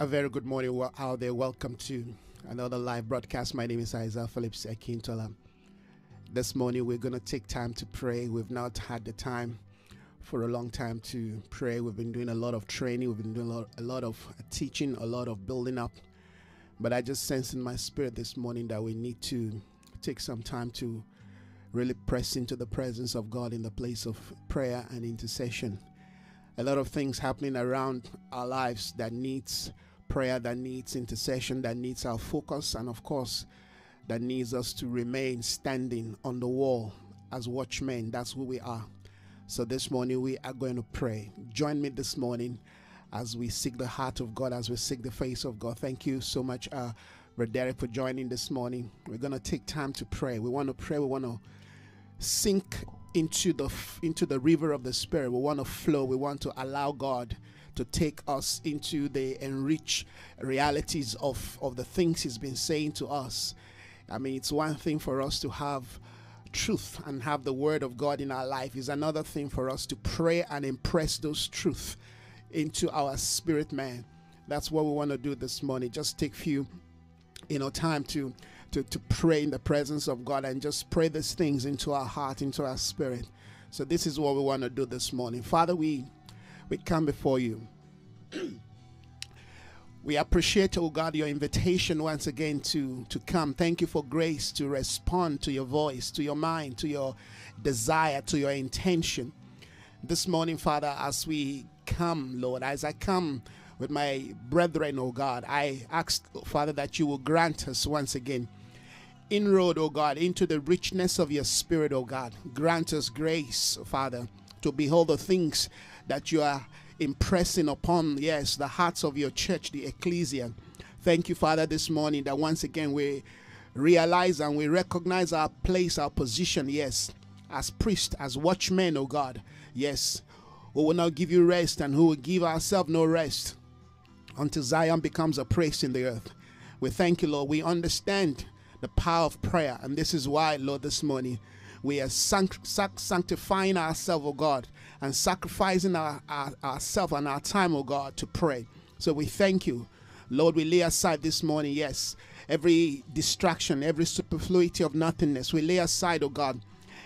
A very good morning out there. Welcome to another live broadcast. My name is Isaiah Phillips Akintola. This morning we're going to take time to pray. We've not had the time for a long time to pray. We've been doing a lot of training, we've been doing a lot, a lot of teaching, a lot of building up. But I just sense in my spirit this morning that we need to take some time to really press into the presence of God in the place of prayer and intercession. A lot of things happening around our lives that needs prayer, that needs intercession, that needs our focus, and of course, that needs us to remain standing on the wall as watchmen. That's who we are. So this morning we are going to pray. Join me this morning as we seek the heart of God, as we seek the face of God. Thank you so much, uh, Derek, for joining this morning. We're going to take time to pray. We want to pray. We want to sink into the into the river of the Spirit. We want to flow. We want to allow God to take us into the enriched realities of, of the things He's been saying to us. I mean, it's one thing for us to have truth and have the word of God in our life is another thing for us to pray and impress those truth into our spirit man. That's what we want to do this morning. Just take a few you know time to to to pray in the presence of God and just pray these things into our heart, into our spirit. So this is what we want to do this morning. Father, we we come before you. we appreciate, oh God, your invitation once again to, to come. Thank you for grace to respond to your voice, to your mind, to your desire, to your intention. This morning, Father, as we come, Lord, as I come with my brethren, oh God, I ask, Father, that you will grant us once again inroad, O God, into the richness of your spirit, O God. Grant us grace, Father, to behold the things that you are impressing upon, yes, the hearts of your church, the ecclesia. Thank you, Father, this morning that once again we realize and we recognize our place, our position, yes, as priests, as watchmen, O God. Yes, who will not give you rest and who will give ourselves no rest until Zion becomes a praise in the earth. We thank you, Lord. We understand the power of prayer, and this is why, Lord, this morning we are sanctifying ourselves, oh God, and sacrificing our, our, ourselves and our time, oh God, to pray. So we thank you. Lord, we lay aside this morning, yes, every distraction, every superfluity of nothingness. We lay aside, oh God,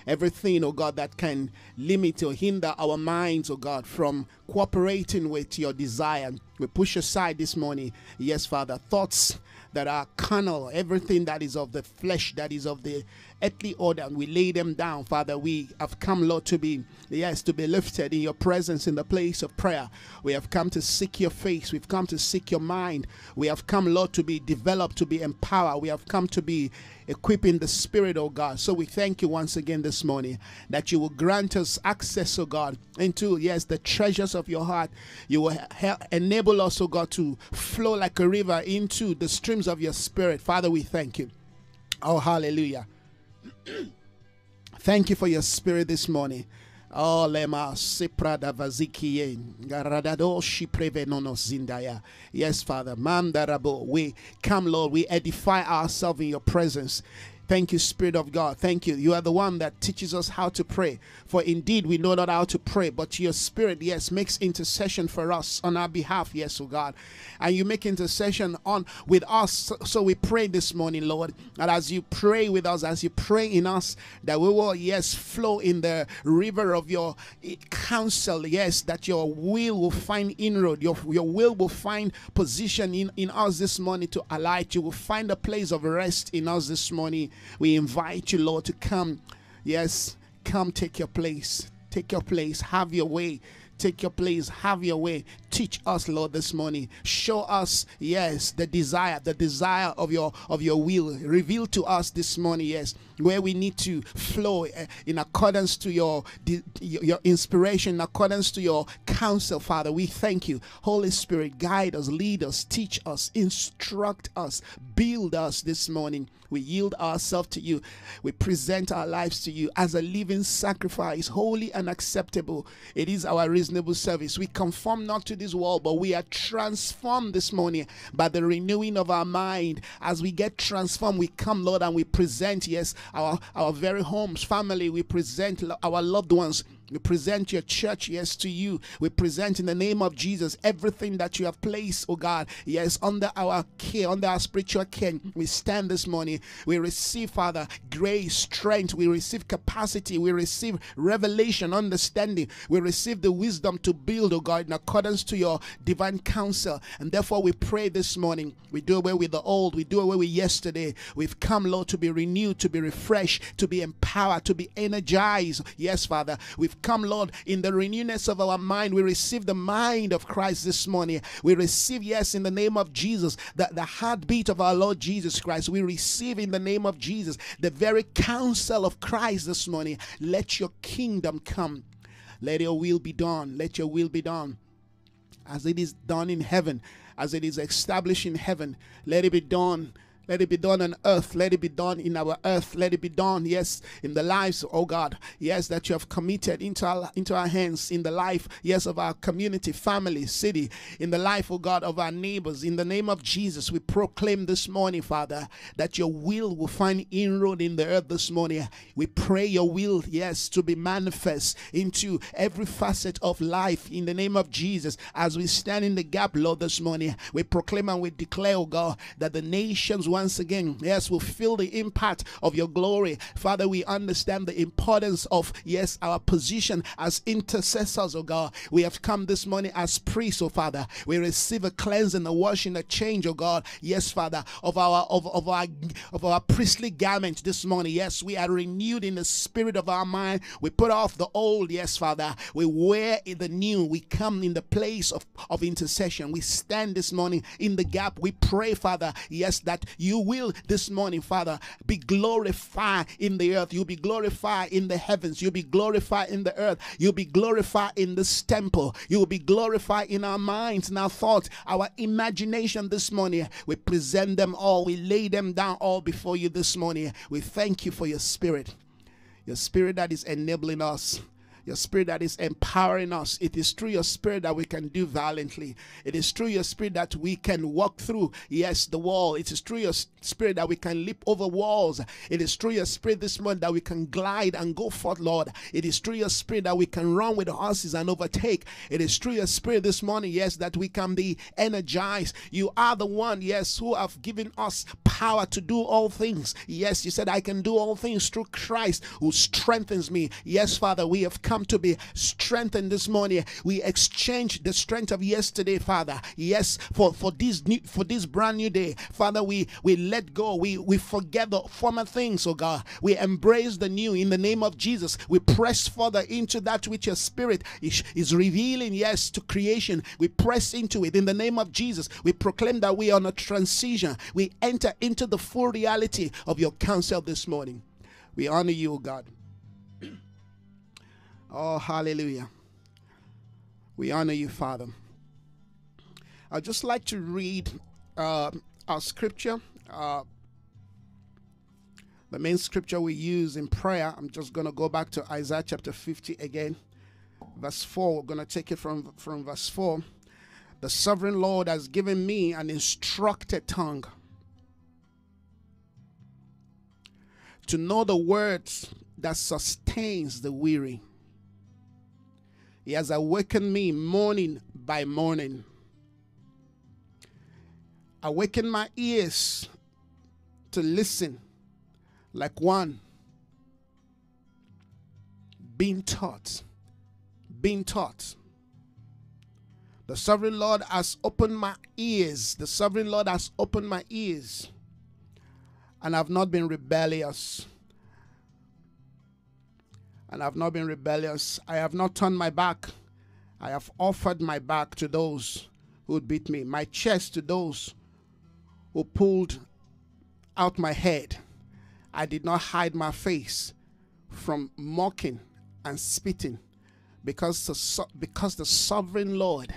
everything, oh God, that can limit or hinder our minds, oh God, from cooperating with your desire. We push aside this morning, yes, Father, thoughts that are carnal, everything that is of the flesh, that is of the earthly order, and we lay them down, Father. We have come, Lord, to be, yes, to be lifted in your presence in the place of prayer. We have come to seek your face. We've come to seek your mind. We have come, Lord, to be developed, to be empowered. We have come to be equipping the Spirit, oh God. So we thank you once again this morning that you will grant us access, oh God, into, yes, the treasures of your heart. You will enable oh God, to flow like a river into the streams of your Spirit. Father, we thank you. Oh, hallelujah. Thank you for your spirit this morning. Oh, lema siprada vazikie garadado zindaya. Yes, Father. Mandarabo. We come, Lord. We edify ourselves in your presence. Thank you, Spirit of God. Thank you. You are the one that teaches us how to pray. For indeed, we know not how to pray, but your Spirit, yes, makes intercession for us on our behalf, yes, oh God. And you make intercession on with us. So we pray this morning, Lord, that as you pray with us, as you pray in us, that we will, yes, flow in the river of your eh, counsel, yes, that your will will find inroad, your, your will will find position in, in us this morning to alight. You will find a place of rest in us this morning we invite you, Lord, to come. Yes, come take your place. Take your place. Have your way. Take your place. Have your way. Teach us, Lord, this morning. Show us, yes, the desire, the desire of your of your will. Reveal to us this morning, yes, where we need to flow eh, in accordance to your your inspiration, in accordance to your counsel, Father. We thank you, Holy Spirit. Guide us, lead us, teach us, instruct us, build us this morning. We yield ourselves to you. We present our lives to you as a living sacrifice, holy and acceptable. It is our reasonable service. We conform not to this world, but we are transformed this morning by the renewing of our mind. As we get transformed, we come, Lord, and we present, yes, our, our very homes, family, we present our loved ones We present your church, yes, to you. We present in the name of Jesus everything that you have placed, oh God, yes, under our care, under our spiritual care. We stand this morning. We receive, Father, grace, strength. We receive capacity. We receive revelation, understanding. We receive the wisdom to build, oh God, in accordance to your divine counsel. And therefore, we pray this morning. We do away with the old. We do away with yesterday. We've come, Lord, to be renewed, to be refreshed, to be empowered, to be energized. Yes, Father. We've come, Lord, in the renewness of our mind. We receive the mind of Christ this morning. We receive, yes, in the name of Jesus, the, the heartbeat of our Lord Jesus Christ. We receive in the name of Jesus the very counsel of Christ this morning. Let your kingdom come. Let your will be done. Let your will be done as it is done in heaven, as it is established in heaven. Let it be done let it be done on earth. Let it be done in our earth. Let it be done, yes, in the lives, oh God, yes, that you have committed into our, into our hands, in the life, yes, of our community, family, city, in the life, oh God, of our neighbors. In the name of Jesus, we proclaim this morning, Father, that your will will find inroad in the earth this morning. We pray your will, yes, to be manifest into every facet of life in the name of Jesus. As we stand in the gap, Lord, this morning, we proclaim and we declare, oh God, that the nations once again, yes, will feel the impact of your glory. Father, we understand the importance of, yes, our position as intercessors, oh God. We have come this morning as priests, oh Father. We receive a cleansing, a washing, a change, oh God. Yes, Father, of our of, of our of our priestly garment this morning. Yes, we are renewed in the spirit of our mind. We put off the old, yes, Father. We wear the new. We come in the place of, of intercession. We stand this morning in the gap. We pray, Father, yes, that you you will this morning, Father, be glorified in the earth. You'll be glorified in the heavens. You'll be glorified in the earth. You'll be glorified in this temple. You will be glorified in our minds, in our thoughts, our imagination this morning. We present them all. We lay them down all before you this morning. We thank you for your spirit, your spirit that is enabling us your spirit that is empowering us. It is through your spirit that we can do valiantly. It is through your spirit that we can walk through, yes, the wall. It is through your spirit that we can leap over walls. It is through your spirit this morning that we can glide and go forth, Lord. It is through your spirit that we can run with horses and overtake. It is through your spirit this morning, yes, that we can be energized. You are the one, yes, who have given us power to do all things. Yes, you said, I can do all things through Christ who strengthens me. Yes, Father, we have come come to be strengthened this morning. We exchange the strength of yesterday, Father. Yes, for for this new for this brand new day, Father. We we let go. We we forget the former things, oh God. We embrace the new in the name of Jesus. We press further into that which your Spirit is, is revealing. Yes, to creation. We press into it in the name of Jesus. We proclaim that we are on a transition. We enter into the full reality of your counsel this morning. We honor you, God. Oh, hallelujah. We honor you, Father. I'd just like to read uh, our scripture. Uh, the main scripture we use in prayer. I'm just going to go back to Isaiah chapter 50 again, verse 4. We're going to take it from, from verse 4. The sovereign Lord has given me an instructed tongue to know the words that sustains the weary he has awakened me morning by morning. Awaken my ears to listen like one being taught. Being taught. The sovereign Lord has opened my ears. The sovereign Lord has opened my ears. And I've not been rebellious and I've not been rebellious. I have not turned my back. I have offered my back to those who beat me, my chest to those who pulled out my head. I did not hide my face from mocking and spitting because the, because the sovereign Lord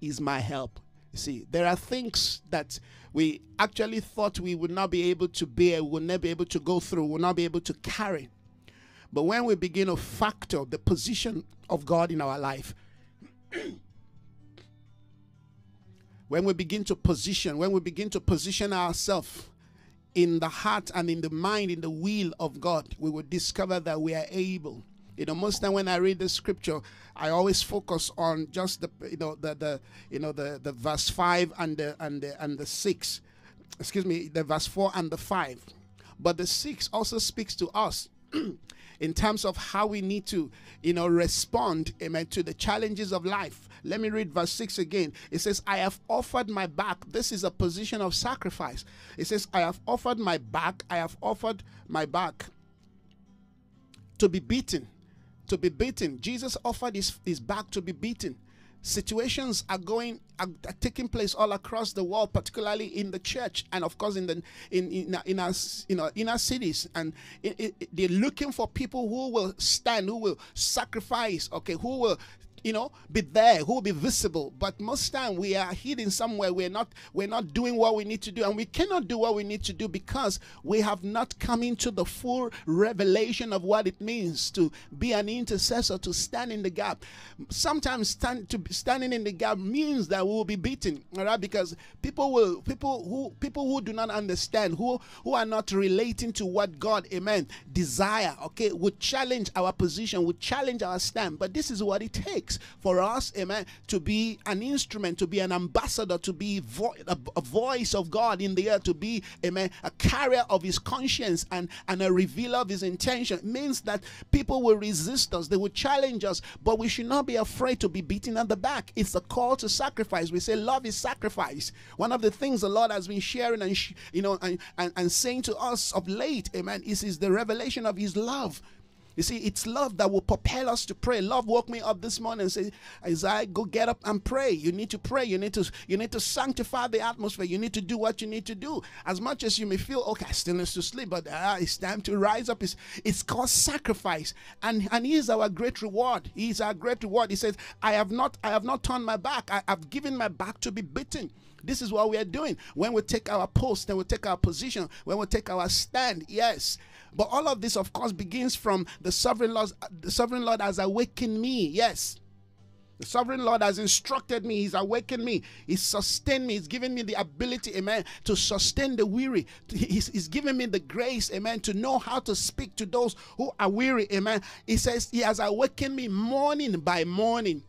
is my help. You see, there are things that we actually thought we would not be able to bear, we would not be able to go through, we would not be able to carry. But when we begin to factor the position of God in our life, when we begin to position, when we begin to position ourselves in the heart and in the mind, in the will of God, we will discover that we are able. You know, most time when I read the scripture, I always focus on just the you know the the you know the the verse five and the and the and the six. Excuse me, the verse four and the five. But the six also speaks to us in terms of how we need to, you know, respond, amen, to the challenges of life. Let me read verse 6 again. It says, I have offered my back. This is a position of sacrifice. It says, I have offered my back. I have offered my back to be beaten. To be beaten. Jesus offered his, his back to be beaten situations are going are, are, taking place all across the world particularly in the church and of course in the in in, in our you know in our cities. And it, it, they're looking for people who will stand who will sacrifice okay who will you know, be there, who will be visible. But most time we are hidden somewhere. We're not we're not doing what we need to do. And we cannot do what we need to do because we have not come into the full revelation of what it means to be an intercessor, to stand in the gap. Sometimes stand to be standing in the gap means that we will be beaten, all right? Because people will people who people who do not understand, who who are not relating to what God, amen, desire, okay, would challenge our position, would challenge our stand. But this is what it takes for us, amen, to be an instrument, to be an ambassador, to be vo- a, a, voice of God in the earth, to be, amen, a carrier of his conscience and, and a revealer of his intention. It means that people will resist us, they will challenge us, but we should not be afraid to be beaten at the back. It's a call to sacrifice. We say love is sacrifice. One of the things the Lord has been sharing and, you know, and, and, and saying to us of late, amen, is, is the revelation of his love you see, it's love that will propel us to pray. Love woke me up this morning and said, Isaiah, go get up and pray. You need to pray. You need to you need to sanctify the atmosphere. You need to do what you need to do. As much as you may feel, okay, I still need to sleep, but uh, it's time to rise up. It's, it's called sacrifice. And and he is our great reward. He is our great reward. He says, I have not I have not turned my back. I have given my back to be beaten. This is what we are doing. When we take our post, then we take our position, when we take our stand, yes. But all of this, of course, begins from the sovereign Lord. The sovereign Lord has awakened me. Yes. The sovereign Lord has instructed me. He's awakened me. He's sustained me. He's given me the ability, amen, to sustain the weary. He's, he's given me the grace, amen, to know how to speak to those who are weary, amen. He says, He has awakened me morning by morning.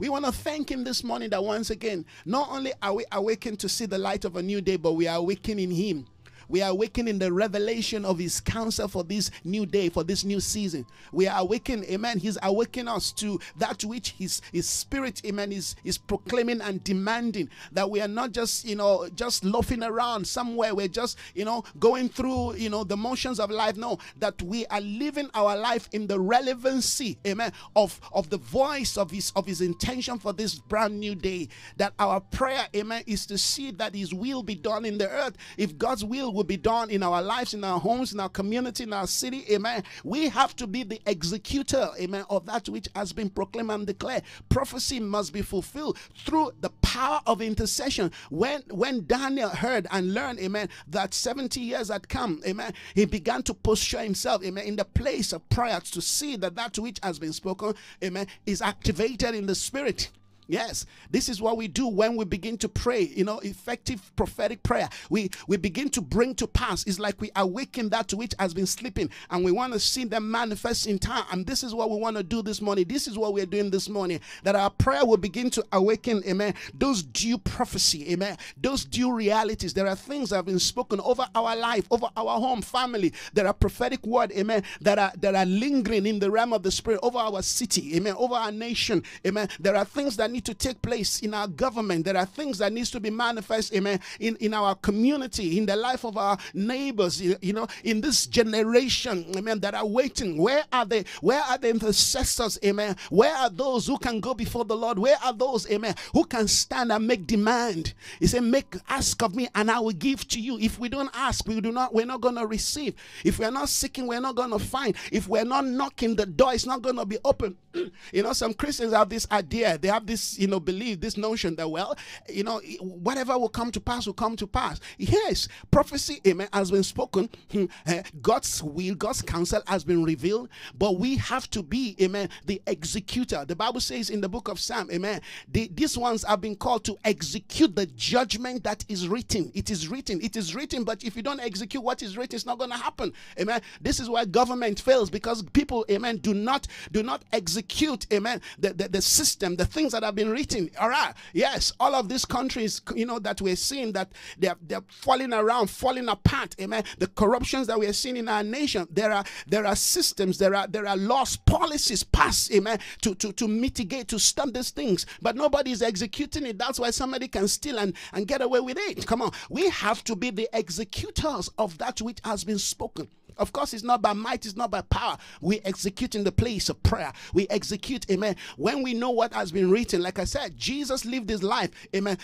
We want to thank Him this morning that once again, not only are we awakened to see the light of a new day, but we are awakening Him. We are awakening in the revelation of His counsel for this new day, for this new season. We are awakening, amen. He's awakening us to that which His, His Spirit, amen, is, is proclaiming and demanding. That we are not just, you know, just loafing around somewhere. We're just, you know, going through, you know, the motions of life. No, that we are living our life in the relevancy, amen, of, of the voice of His of His intention for this brand new day. That our prayer, amen, is to see that His will be done in the earth. If God's will will be done in our lives, in our homes, in our community, in our city. Amen. We have to be the executor, amen, of that which has been proclaimed and declared. Prophecy must be fulfilled through the power of intercession. When when Daniel heard and learned, amen, that 70 years had come, amen, he began to posture himself, amen, in the place of prayer to see that that which has been spoken, amen, is activated in the spirit. Yes, this is what we do when we begin to pray, you know, effective prophetic prayer. We we begin to bring to pass. It's like we awaken that which has been sleeping and we want to see them manifest in time. And this is what we want to do this morning. This is what we're doing this morning. That our prayer will begin to awaken, amen, those due prophecy, amen, those due realities. There are things that have been spoken over our life, over our home, family. There are prophetic word, amen, that are that are lingering in the realm of the spirit over our city, amen, over our nation, amen. There are things that need to take place in our government. There are things that needs to be manifest, amen, in, in our community, in the life of our neighbors, you know, in this generation, amen, that are waiting. Where are they? Where are the intercessors, amen? Where are those who can go before the Lord? Where are those, amen, who can stand and make demand? He said, Make ask of me, and I will give to you. If we don't ask, we do not, we're not gonna receive. If we're not seeking, we're not gonna find. If we're not knocking, the door is not gonna be open. you know, some Christians have this idea, they have this you know, belief, this notion that, well, you know, whatever will come to pass will come to pass. Yes, prophecy, amen, has been spoken. Hmm, eh, God's will, God's counsel has been revealed, but we have to be, amen, the executor. The Bible says in the book of Psalm, amen, the, these ones have been called to execute the judgment that is written. It is written. It is written, but if you don't execute what is written, it's not going to happen. Amen. This is why government fails because people, amen, do not do not execute, amen, the, the, the system, the things that have been written. All right. Yes, all of these countries, you know, that we're seeing that they're they're falling around, falling apart. Amen. The corruptions that we're seeing in our nation, there are there are systems, there are there are laws, policies passed, amen, to, to, to mitigate, to stop these things. But nobody is executing it. That's why somebody can steal and, and get away with it. Come on. We have to be the executors of that which has been spoken. Of course, it's not by might, it's not by power. We execute in the place of prayer. We execute, amen. When we know what has been written, like I said, Jesus lived his life, amen,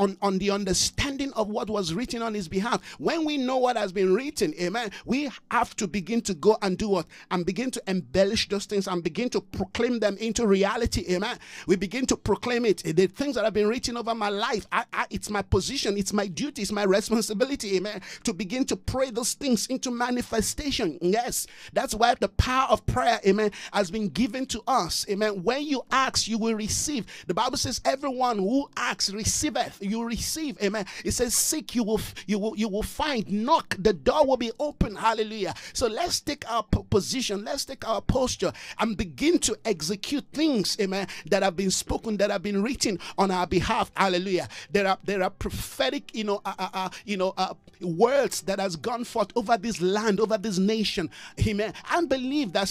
on, on the understanding of what was written on his behalf. When we know what has been written, amen, we have to begin to go and do what? And begin to embellish those things and begin to proclaim them into reality, amen. We begin to proclaim it. The things that have been written over my life, I, I, it's my position, it's my duty, it's my responsibility, amen, to begin to pray those things into manifestation manifestation. Yes, that's why the power of prayer, amen, has been given to us. Amen. When you ask, you will receive. The Bible says, everyone who asks receiveth, you receive. Amen. It says, seek, you will you will you will find. Knock, the door will be open. Hallelujah. So let's take our position, let's take our posture and begin to execute things, amen, that have been spoken, that have been written on our behalf. Hallelujah. There are there are prophetic, you know, uh, uh, uh you know, uh, words that has gone forth over this land, over this nation. Amen. And believe that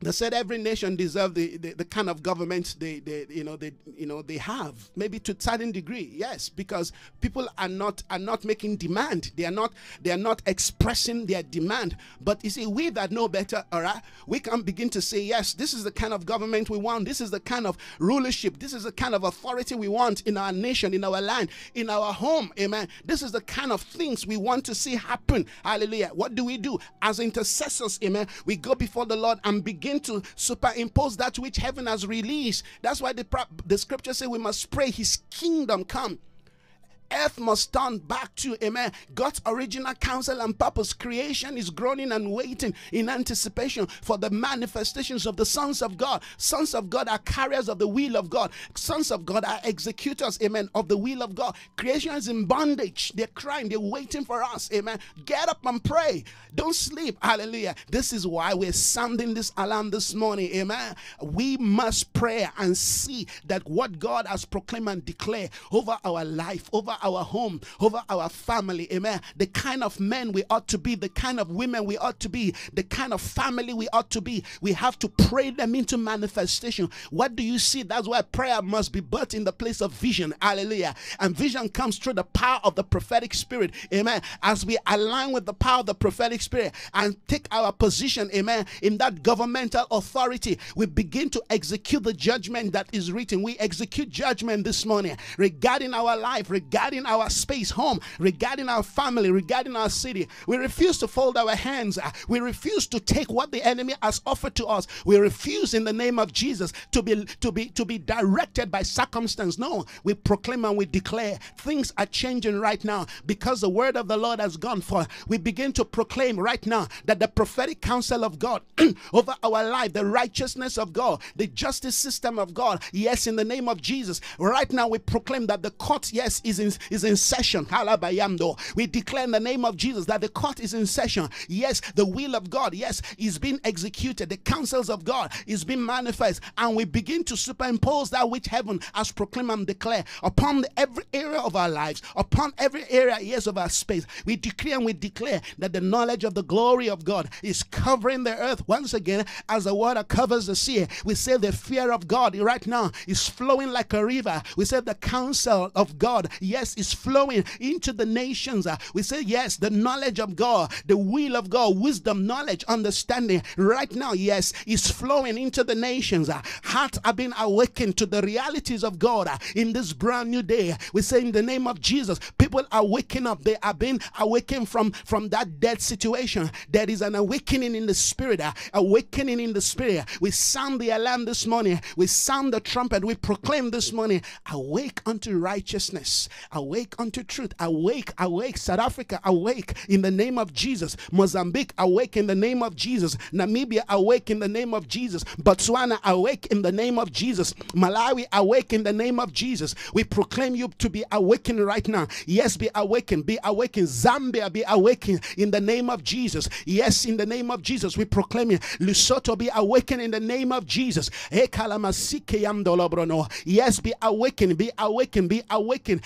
they said every nation deserve the, the, the, kind of government they, they you know they you know they have maybe to a certain degree yes because people are not are not making demand. They are not they are not expressing their demand. But you see we that know better all right we can begin to say yes this is the kind of government we want. This is the kind of rulership. This is the kind of authority we want in our nation in our land in our home. Amen. This is the kind of things we want to see happen. Hallelujah. What do we do? As intercessors amen we go before the lord and begin begin to superimpose that which heaven has released. That's why the, the scripture says we must pray his kingdom come earth must turn back to, amen, God's original counsel and purpose. Creation is groaning and waiting in anticipation for the manifestations of the sons of God. Sons of God are carriers of the will of God. Sons of God are executors, amen, of the will of God. Creation is in bondage. They're crying. They're waiting for us, amen. Get up and pray. Don't sleep. Hallelujah. This is why we're sounding this alarm this morning, amen. We must pray and see that what God has proclaimed and declared over our life, over our home, over our family. Amen. The kind of men we ought to be, the kind of women we ought to be, the kind of family we ought to be. We have to pray them into manifestation. What do you see? That's why prayer must be birthed in the place of vision. Hallelujah. And vision comes through the power of the prophetic spirit. Amen. As we align with the power of the prophetic spirit and take our position, amen, in that governmental authority, we begin to execute the judgment that is written. We execute judgment this morning regarding our life, regarding regarding our space home, regarding our family, regarding our city. We refuse to fold our hands. Ah, we refuse to take what the enemy has offered to us. We refuse in the name of Jesus to be to be to be directed by circumstance. No, we proclaim and we declare things are changing right now because the word of the Lord has gone forth. We begin to proclaim right now that the prophetic counsel of God over our life, the righteousness of God, the justice system of God. Yes, in the name of Jesus. Right now we proclaim that the court, yes, is in is in session. We declare in the name of Jesus that the court is in session. Yes, the will of God, yes, is being executed. The counsels of God is being manifest. And we begin to superimpose that which heaven has proclaimed and declared upon every area of our lives, upon every area, yes, of our space. We decree and we declare that the knowledge of the glory of God is covering the earth once again as the water covers the sea. We say the fear of God right now is flowing like a river. We say the counsel of God, yes, is flowing into the nations. Uh, we say, yes, the knowledge of God, the will of God, wisdom, knowledge, understanding, right now, yes, is flowing into the nations. Uh, hearts are being awakened to the realities of God uh, in this brand new day. We say, in the name of Jesus, people are waking up. They are being awakened from, from that dead situation. There is an awakening in the spirit, awakening in the spirit. We sound the alarm this morning. We sound the trumpet. We proclaim this morning, awake unto righteousness, unto truth, awake, awake, South Africa, awake in the name of Jesus. Mozambique, awake in the name of Jesus. Namibia, awake in the name of Jesus. Botswana, awake in the name of Jesus. Malawi, awake in the name of Jesus. We proclaim you to be awakened right now. Yes, be awakened, be awakened. Zambia, be awakened in the name of Jesus. Yes, in the name of Jesus, we proclaim you. Lesotho, be awakened in the name of Jesus. Yes, be awakened, be awakened, be awakened.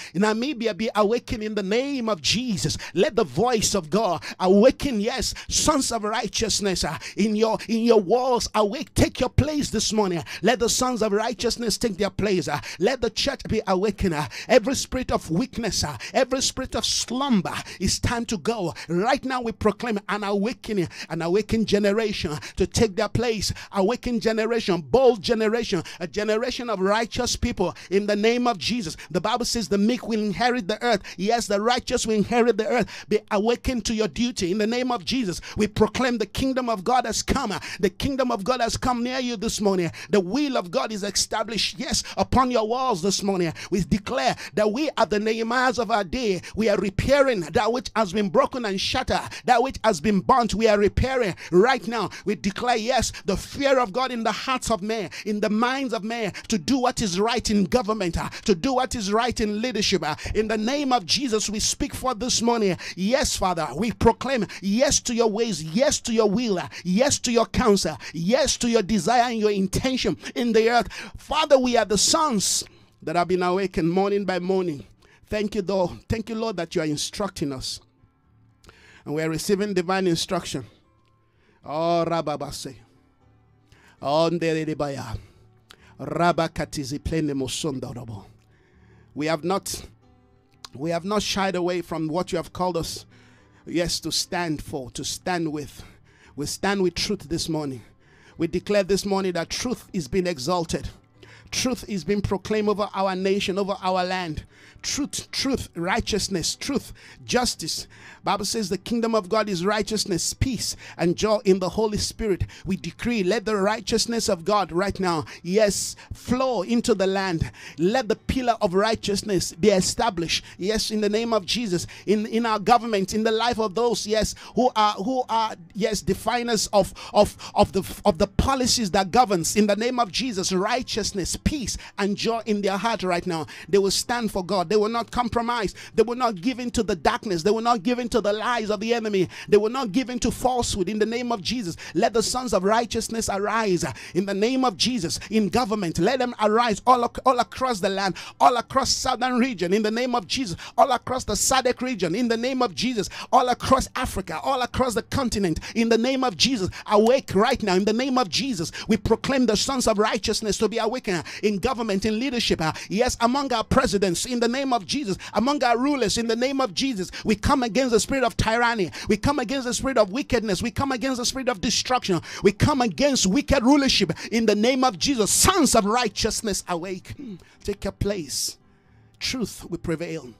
Be awakened in the name of Jesus. Let the voice of God awaken, yes, sons of righteousness uh, in your in your walls. Awake, take your place this morning. Let the sons of righteousness take their place. Uh, let the church be awakened. Uh, every spirit of weakness, uh, every spirit of slumber is time to go. Right now, we proclaim an awakening, an awakened generation to take their place. Awakened generation, bold generation, a generation of righteous people in the name of Jesus. The Bible says the meek will inherit the earth. Yes, the righteous will inherit the earth. Be awakened to your duty in the name of Jesus. We proclaim the kingdom of God has come. The kingdom of God has come near you this morning. The will of God is established, yes, upon your walls this morning. We declare that we are the Nehemiahs of our day. We are repairing that which has been broken and shattered, that which has been burnt. We are repairing right now. We declare, yes, the fear of God in the hearts of men, in the minds of men, to do what is right in government, to do what is right in leadership. In the name of Jesus, we speak for this morning. Yes, Father, we proclaim yes to your ways, yes to your will, yes to your counsel, yes to your desire and your intention in the earth. Father, we are the sons that have been awakened morning by morning. Thank you, though. Thank you, Lord, that you are instructing us. And we are receiving divine instruction. Oh, Rababase. Oh. Rabakatizi. We have not we have not shied away from what you have called us, yes, to stand for, to stand with. We stand with truth this morning. We declare this morning that truth is being exalted. Truth is being proclaimed over our nation, over our land. Truth, truth, righteousness, truth, justice. Bible says the kingdom of God is righteousness, peace, and joy in the Holy Spirit. We decree, let the righteousness of God right now, yes, flow into the land. Let the pillar of righteousness be established. Yes, in the name of Jesus, in, in our government, in the life of those, yes, who are who are yes, definers of of of the of the policies that governs in the name of Jesus, righteousness, peace, and joy in their heart right now. They will stand for God. They will not compromise. They will not give in to the darkness. They will not give in to the lies of the enemy. They will not give in to falsehood in the name of Jesus. Let the sons of righteousness arise in the name of Jesus in government. Let them arise all, all across the land, all across southern region in the name of Jesus, all across the SADC region in the name of Jesus, all across Africa, all across the continent in the name of Jesus. Awake right now in the name of Jesus. We proclaim the sons of righteousness to be awakened in government, in leadership. Uh, yes, among our presidents in the name of Jesus, among our rulers in the name of Jesus. We come against the spirit of tyranny. We come against the spirit of wickedness. We come against the spirit of destruction. We come against wicked rulership in the name of Jesus. Sons of righteousness, awake. Hmm. Take your place. Truth will prevail.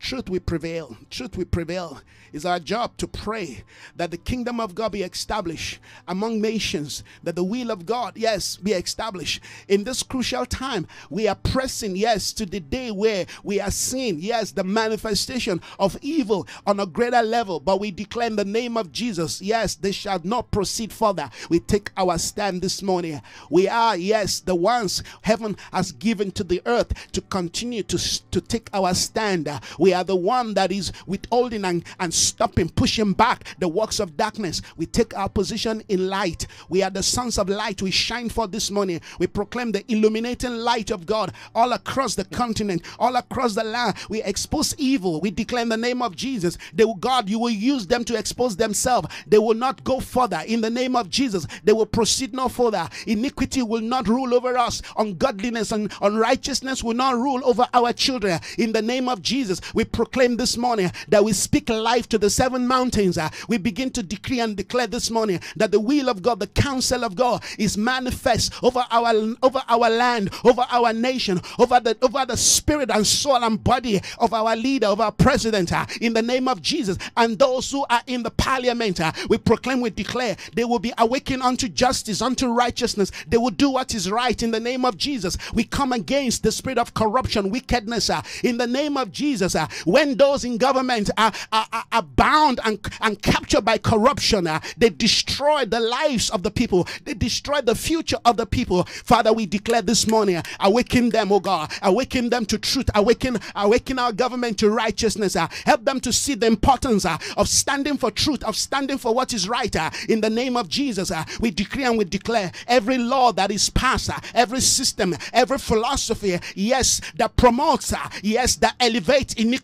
Truth will prevail. Truth will prevail. It's our job to pray that the kingdom of God be established among nations, that the will of God, yes, be established. In this crucial time, we are pressing, yes, to the day where we are seeing, yes, the manifestation of evil on a greater level. But we declare in the name of Jesus, yes, they shall not proceed further. We take our stand this morning. We are, yes, the ones heaven has given to the earth to continue to, to take our stand. We We are the one that is withholding and, and stopping, pushing back the works of darkness. We take our position in light. We are the sons of light. We shine for this morning. We proclaim the illuminating light of God all across the continent, all across the land. We expose evil. We declare in the name of Jesus. They will, God, you will use them to expose themselves. They will not go further. In the name of Jesus, they will proceed no further. Iniquity will not rule over us. Ungodliness and unrighteousness will not rule over our children. In the name of Jesus, we proclaim this morning that we speak life to the seven mountains. Uh, we begin to decree and declare this morning that the will of God, the counsel of God is manifest over our over our land, over our nation, over the over the spirit and soul and body of our leader, of our president, uh, in the name of Jesus. And those who are in the parliament, uh, we proclaim, we declare, they will be awakened unto justice, unto righteousness. They will do what is right in the name of Jesus. We come against the spirit of corruption, wickedness, in the name of Jesus. When those in government are, are, are bound and, and captured by corruption, uh, they destroy the lives of the people, they destroy the future of the people. Father, we declare this morning, awaken them, oh God, awaken them to truth, awaken, awaken our government to righteousness, uh, help them to see the importance uh, of standing for truth, of standing for what is right. In the name of Jesus, we decree and we declare every law that is passed, every system, every philosophy, yes, that promotes, yes, that elevates iniquity.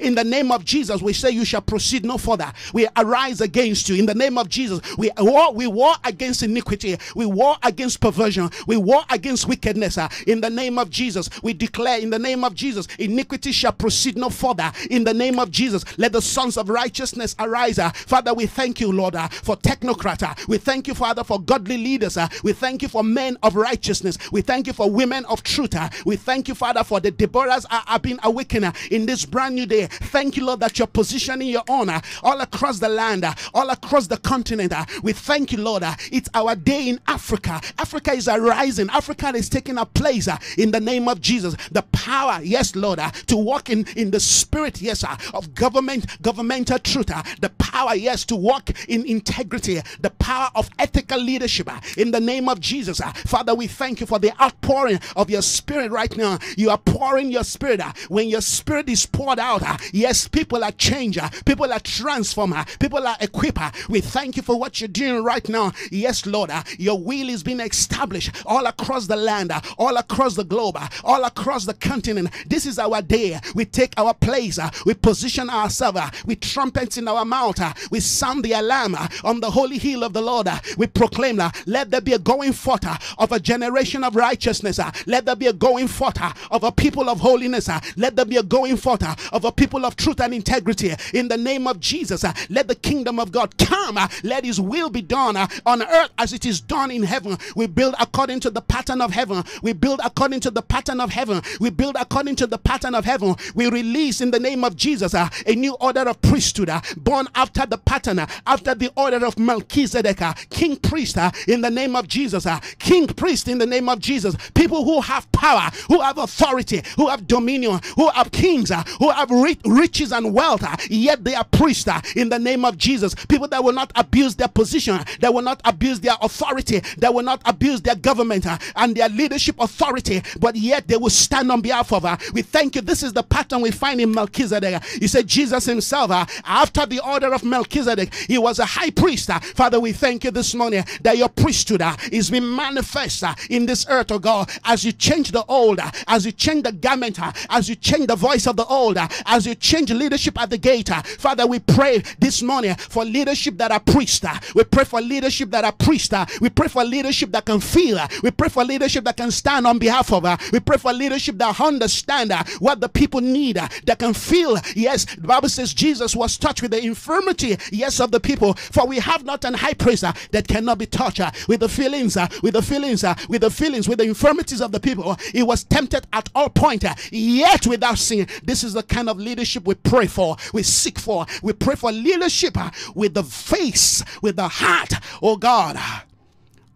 In the name of Jesus, we say you shall proceed no further. We arise against you. In the name of Jesus, we war, we war against iniquity. We war against perversion. We war against wickedness. In the name of Jesus, we declare in the name of Jesus, iniquity shall proceed no further. In the name of Jesus, let the sons of righteousness arise. Father, we thank you, Lord, for technocrat. We thank you, Father, for godly leaders. We thank you for men of righteousness. We thank you for women of truth. We thank you, Father, for the Deborahs are, are being awakened in this brand new day. Thank you, Lord, that you're positioning your honor all across the land, all across the continent. We thank you, Lord. It's our day in Africa. Africa is arising. Africa is taking a place in the name of Jesus. The power, yes, Lord, to walk in, in the spirit, yes, of government, governmental truth. the power, yes, to walk in integrity. The power of ethical leadership in the name of Jesus. Father, we thank you for the outpouring of your spirit right now. You are pouring your spirit. when your spirit is poured out, uh, yes, people are changed. uh, people are transformed. uh, people are equipped. Uh. we thank you for what you're doing right now. Yes, Lord, uh, your will is being established all across the land, uh, all across the globe, all across the continent. This is our day. We take our place. we position ourselves We trumpets in our mouth. we sound the alarm on the holy hill of the Lord. we proclaim, let there be a going forth of a generation of righteousness. let there be a going forth of a people of holiness. let there be a going forth of a people of truth and integrity. In the name of Jesus, uh, let the kingdom of God come. uh, let his will be done uh, on earth as it is done in heaven. We build according to the pattern of heaven. We build according to the pattern of heaven. We build according to the pattern of heaven. We release in the name of Jesus uh, a new order of priesthood uh, born after the pattern, uh, after the order of Melchizedek, uh, king priest uh, in the name of Jesus, uh, king priest in the name of Jesus. People who have power, who have authority, who have dominion, who have kings, uh, who have ri- riches and wealth, uh, yet they are priests uh, in the name of Jesus. People that will not abuse their position, that will not abuse their authority, that will not abuse their government uh, and their leadership authority, but yet they will stand on behalf of. Uh, we thank you. This is the pattern we find in Melchizedek. You said Jesus himself, uh, after the order of Melchizedek, he was a high priest. Uh, Father, we thank you this morning that your priesthood uh, is being manifest uh, in this earth, oh God, as you change the old, uh, as you change the garment, uh, as you change the voice of the old, uh, as you change leadership at the gate. uh, Father, we pray this morning for leadership that are priests. uh, we pray for leadership that are priests. Uh. we pray for leadership that can feel. Uh. we pray for leadership that can stand on behalf of. Uh. we pray for leadership that understand what the people need, that can feel. Yes, the Bible says Jesus was touched with the infirmity, yes, of the people. For we have not an high priest that cannot be touched with the feelings, with the feelings, with the feelings, with the infirmities of the people. He was tempted at all point, yet without sin. This is the kind of leadership we pray for, we seek for. We pray for leadership uh, with the face, with the heart, oh God, uh,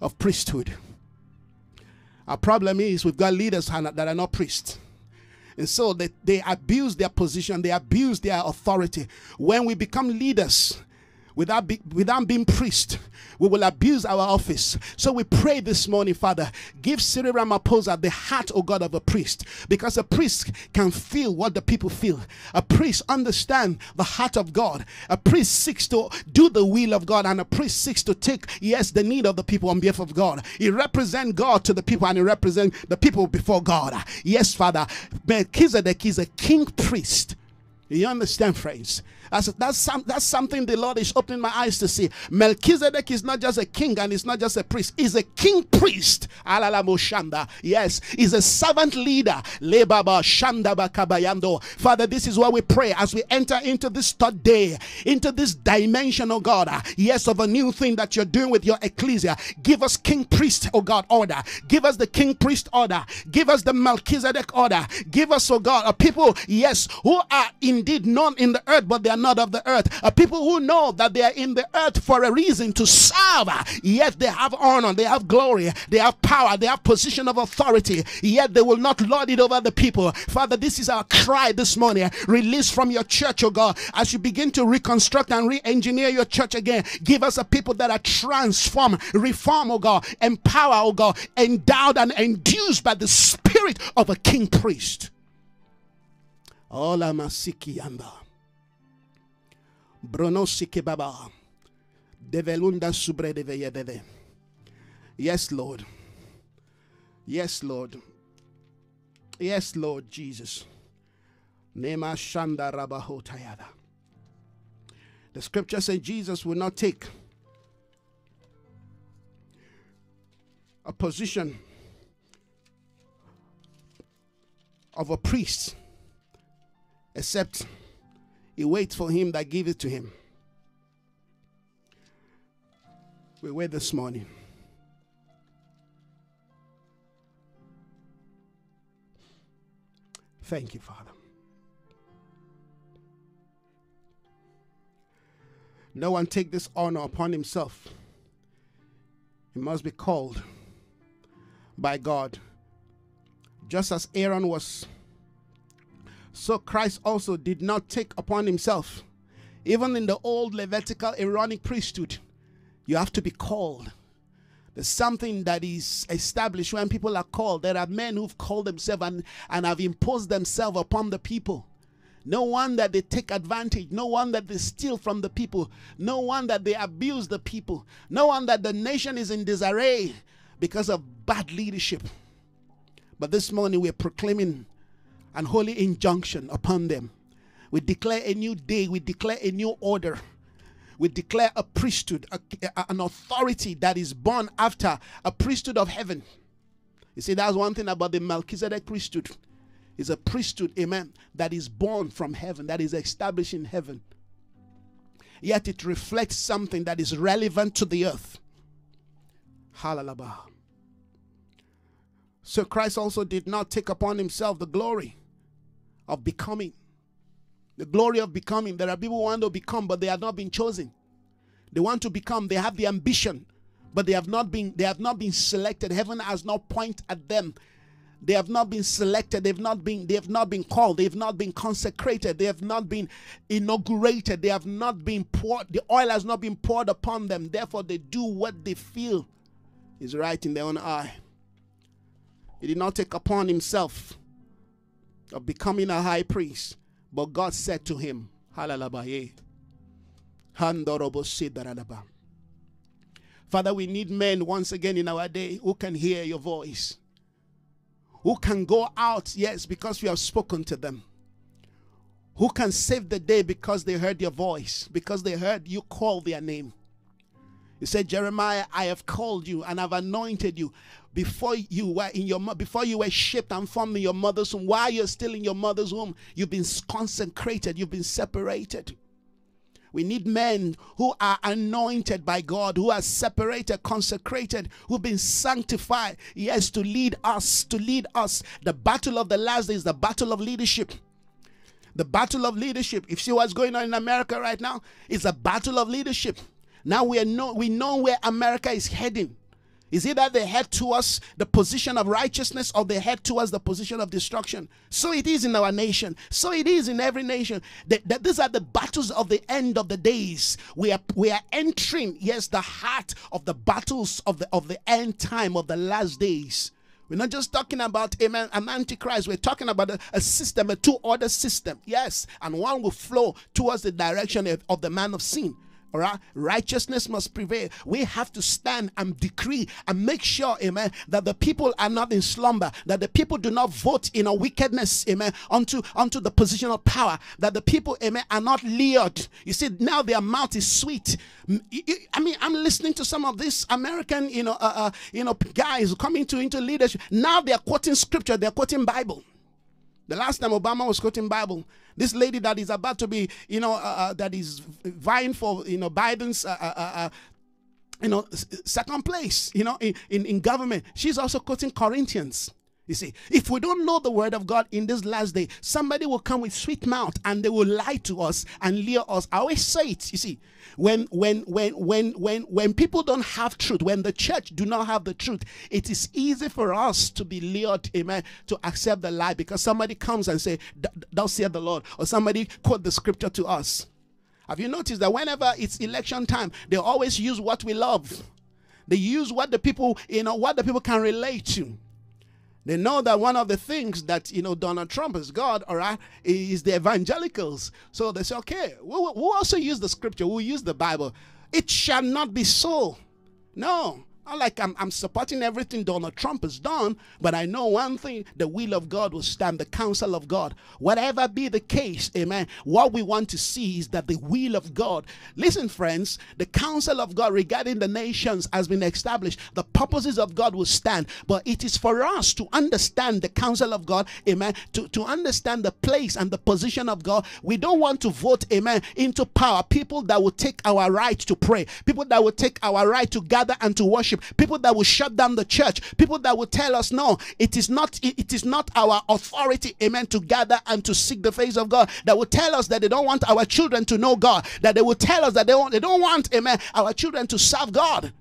of priesthood. Our problem is we've got leaders that are not priests. And so they, they abuse their position, they abuse their authority. When we become leaders, without, be, without being priest, we will abuse our office. So we pray this morning, Father, give Cyril Ramaphosa the heart, O God, of a priest, because a priest can feel what the people feel. A priest understand the heart of God. A priest seeks to do the will of God, and a priest seeks to take, yes, the need of the people on behalf of God. He represent God to the people, and he represent the people before God. Yes, Father, Melchizedek is a king priest. You understand, friends? That's, that's, some, that's something the Lord is opening my eyes to see. Melchizedek is not just a king and he's not just a priest, he's a king priest. Yes, he's a servant leader. Father, this is what we pray as we enter into this third day, into this dimension, oh God. Uh, yes, of a new thing that you're doing with your ecclesia. Give us king priest, oh God, order. Give us the king priest order. Give us the Melchizedek order. Give us, oh God, a people, yes, who are indeed known in the earth, but they are not of the earth. A people who know that they are in the earth for a reason to serve, yet they have honor, they have glory, they have power, they have position of authority, yet they will not lord it over the people. Father, this is our cry this morning. Release from your church, oh God, as you begin to reconstruct and re engineer your church again. Give us a people that are transformed, reform, oh God, empower, oh God, endowed and induced by the spirit of a king priest. Ola masiki yamba. Bronosike baba. Develunda subre de Yes, Lord. Yes, Lord. Yes, Lord Jesus. Nema shanda rabahotayada. The scripture says Jesus will not take a position of a priest except he waits for him that give it to him. We wait this morning. Thank you, Father. No one take this honor upon himself. He must be called by God. Just as Aaron was so Christ also did not take upon himself. Even in the old Levitical Aaronic priesthood, you have to be called. There's something that is established when people are called. There are men who've called themselves and, and have imposed themselves upon the people. No one that they take advantage. No one that they steal from the people. No one that they abuse the people. No one that the nation is in disarray because of bad leadership. But this morning we're proclaiming an holy injunction upon them. We declare a new day, we declare a new order. We declare a priesthood, a, a, an authority that is born after a priesthood of heaven. You see, that's one thing about the Melchizedek priesthood. It's a priesthood, amen, that is born from heaven, that is established in heaven. Yet it reflects something that is relevant to the earth. Hallelujah. So Christ also did not take upon himself the glory of becoming. The glory of becoming. There are people who want to become, but they have not been chosen. They want to become, they have the ambition, but they have not been, they have not been selected. Heaven has not pointed at them. They have not been selected, they've not been, they have not been called, they've not been consecrated, they have not been inaugurated, they have not been poured, the oil has not been poured upon them. Therefore, they do what they feel is right in their own eye. He did not take upon himself of becoming a high priest. But God said to him, Father, we need men once again in our day who can hear your voice, who can go out, yes, because we have spoken to them, who can save the day because they heard your voice, because they heard you call their name. You said, Jeremiah, I have called you and I've anointed you before you were in your before you were shaped and formed in your mother's womb. While you're still in your mother's womb, you've been consecrated, you've been separated. We need men who are anointed by God, who are separated, consecrated, who've been sanctified. Yes, to lead us, to lead us. The battle of the last days, the battle of leadership. The battle of leadership. If you see what's going on in America right now, it's a battle of leadership. Now we know we know where America is heading. Is either they head towards the position of righteousness or they head towards the position of destruction. So it is in our nation. So it is in every nation. That, that these are the battles of the end of the days. We are we are entering, yes, the heart of the battles of the of the end time of the last days. We're not just talking about amen, an antichrist. We're talking about a, a system, a two-order system. Yes, and one will flow towards the direction of, of the man of sin. All right, righteousness must prevail. We have to stand and decree and make sure, amen, that the people are not in slumber, that the people do not vote in a wickedness, amen, onto, onto the position of power, that the people, amen, are not lured. You see, now their mouth is sweet. I mean, I'm listening to some of these American, you know, uh, uh, you know, guys coming to into leadership. Now they're quoting scripture, they're quoting Bible. The last time Obama was quoting Bible, this lady that is about to be, you know, uh, uh, that is vying for, you know, Biden's, uh, uh, uh, you know, second place, you know, in, in, in government. She's also quoting Corinthians. You see, if we don't know the word of God in this last day, somebody will come with sweet mouth and they will lie to us and lure us. I always say it. You see, when when when when when when people don't have truth, when the church do not have the truth, it is easy for us to be lured, amen, to accept the lie because somebody comes and say, "Thou say the Lord," or somebody quote the scripture to us. Have you noticed that whenever it's election time, they always use what we love. They use what the people, you know, what the people can relate to. They know that one of the things that you know Donald Trump has got, all right, is the evangelicals. So they say, okay, we'll, we'll also use the scripture, we'll use the Bible. It shall not be so. No, not like I'm, I'm supporting everything Donald Trump has done, but I know one thing the will of God will stand, the counsel of God. Whatever be the case, amen. What we want to see is that the will of God. Listen, friends, the counsel of God regarding the nations has been established. The purposes of God will stand, but it is for us to understand the counsel of God, amen, to, to understand the place and the position of God. We don't want to vote, amen, into power. People that will take our right to pray, people that will take our right to gather and to worship worship, people that will shut down the church, people that will tell us, no, it is not it is not our authority, amen, to gather and to seek the face of God. That will tell us that they don't want our children to know God, that they will tell us that they don't, they don't want, amen, our children to serve God.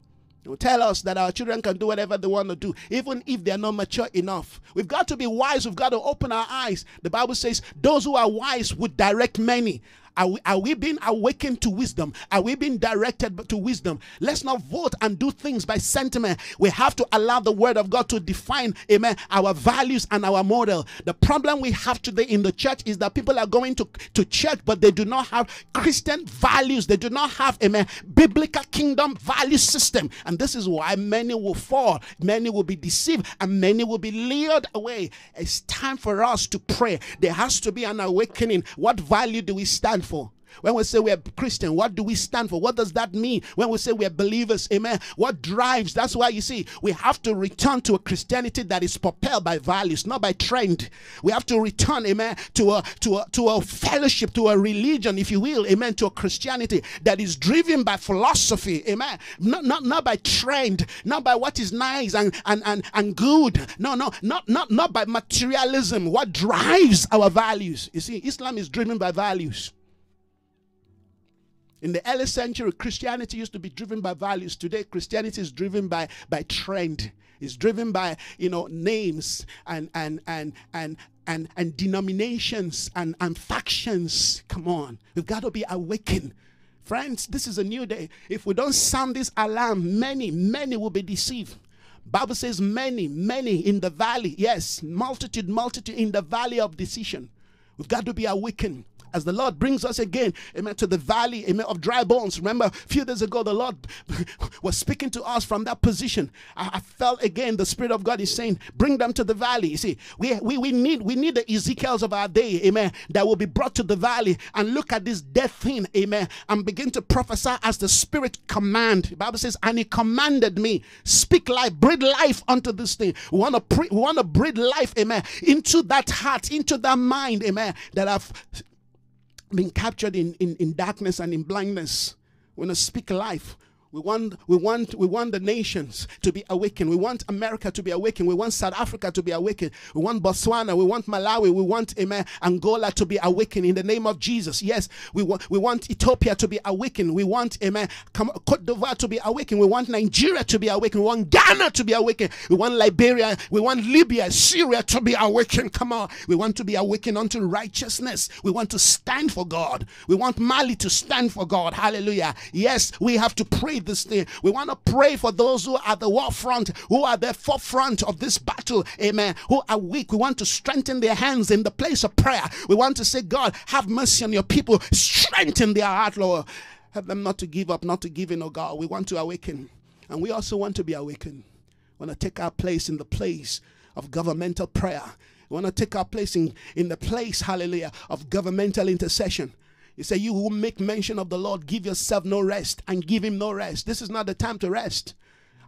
They will tell us that our children can do whatever they want to do, even if they're not mature enough. We've got to be wise. We've got to open our eyes. The Bible says, Those who are wise would direct many. Are we, are we being awakened to wisdom? Are we being directed to wisdom? Let's not vote and do things by sentiment. We have to allow the word of God to define, amen, our values and our model. The problem we have today in the church is that people are going to, to church, but they do not have Christian values. They do not have, amen, biblical kingdom value system. And this is why many will fall, many will be deceived, and many will be lured away. It's time for us to pray. There has to be an awakening. What value do we stand stand for. When we say we're Christian, what do we stand for? What does that mean? When we say we're believers, amen. What drives? That's why you see, we have to return to a Christianity that is propelled by values, not by trend. We have to return, amen, to a to a to a fellowship, to a religion, if you will, amen, to a Christianity that is driven by philosophy, amen. Not not, not by trend, not by what is nice and, and, and, and good. No, no, not not not by materialism. What drives our values? You see, Islam is driven by values. In the early century, Christianity used to be driven by values. Today, Christianity is driven by, by trend. It's driven by you know names and and and and and and denominations and, and factions. Come on. We've got to be awakened. Friends, this is a new day. If we don't sound this alarm, many, many will be deceived. Bible says many, many in the valley. Yes, multitude, multitude in the valley of decision. We've got to be awakened as the Lord brings us again, amen, to the valley, amen, of dry bones. Remember, a few days ago, the Lord was speaking to us from that position. I, I, felt again the Spirit of God is saying, bring them to the valley. You see, we, we, we need we need the Ezekiels of our day, amen, that will be brought to the valley and look at this death thing, amen, and begin to prophesy as the Spirit command. The Bible says, and he commanded me, speak life, breathe life unto this thing. We want to pre- we want to breathe life, amen, into that heart, into that mind, amen, that have been captured in, in, in darkness and in blindness. We want to speak life. We want, we want, we want the nations to be awakened. We want America to be awakened. We want South Africa to be awakened. We want Botswana. We want Malawi. We want amen, Angola to be awakened in the name of Jesus. Yes, we want, we want Ethiopia to be awakened. We want amen, Cote d'Ivoire to be awakened. We want Nigeria to be awakened. We want Ghana to be awakened. We want Liberia. We want Libya, Syria to be awakened. Come on, we want to be awakened unto righteousness. We want to stand for God. We want Mali to stand for God. Hallelujah. Yes, we have to pray this thing. We want to pray for those who are at the war front, who are the forefront of this battle. Amen. Who are weak. We want to strengthen their hands in the place of prayer. We want to say, God, have mercy on your people. Strengthen their heart, Lord. Help them not to give up, not to give in, oh God. We want to awaken. And we also want to be awakened. We want to take our place in the place of governmental prayer. We want to take our place in, in the place, hallelujah, of governmental intercession. He said, You who make mention of the Lord, give yourself no rest and give him no rest. This is not the time to rest.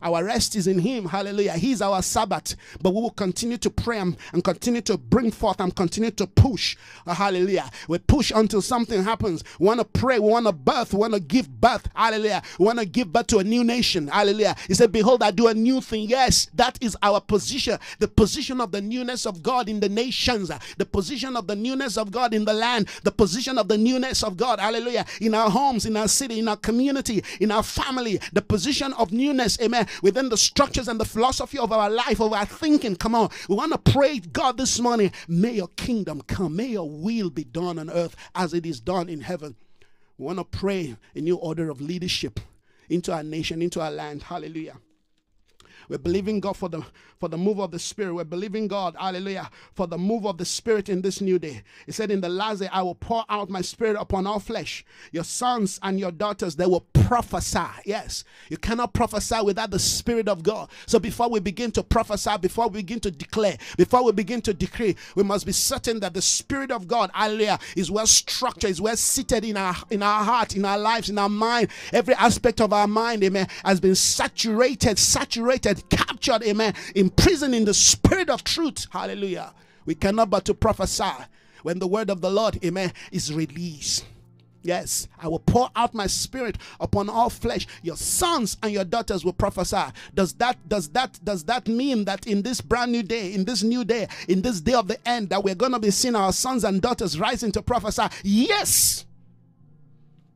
Our rest is in Him. Hallelujah. He's our Sabbath. But we will continue to pray and, continue to bring forth and continue to push. Uh, hallelujah. We push until something happens. We want to pray. We want to birth. We want to give birth. Hallelujah. We want to give birth to a new nation. Hallelujah. He said, Behold, I do a new thing. Yes, that is our position. The position of the newness of God in the nations. The position of the newness of God in the land. The position of the newness of God. Hallelujah. In our homes, in our city, in our community, in our family. The position of newness. Amen within the structures and the philosophy of our life, of our thinking. Come on. We want to pray, God, this morning. May your kingdom come. May your will be done on earth as it is done in heaven. We want to pray a new order of leadership into our nation, into our land. Hallelujah. We're believing God for the for the move of the Spirit. We're believing God, hallelujah, for the move of the Spirit in this new day. He said, In the last day, I will pour out my Spirit upon all flesh. Your sons and your daughters, they will prophesy. Yes, you cannot prophesy without the Spirit of God. So before we begin to prophesy, before we begin to declare, before we begin to decree, we must be certain that the Spirit of God, hallelujah, is well structured, is well seated in our in our heart, in our lives, in our mind. Every aspect of our mind, amen, has been saturated, saturated, captured, amen, imprisoned in the spirit of truth. Hallelujah. We cannot but to prophesy when the word of the Lord, amen, is released. Yes, I will pour out my spirit upon all flesh. Your sons and your daughters will prophesy. Does that does that does that mean that in this brand new day, in this new day, in this day of the end, that we're gonna be seeing our sons and daughters rising to prophesy? Yes.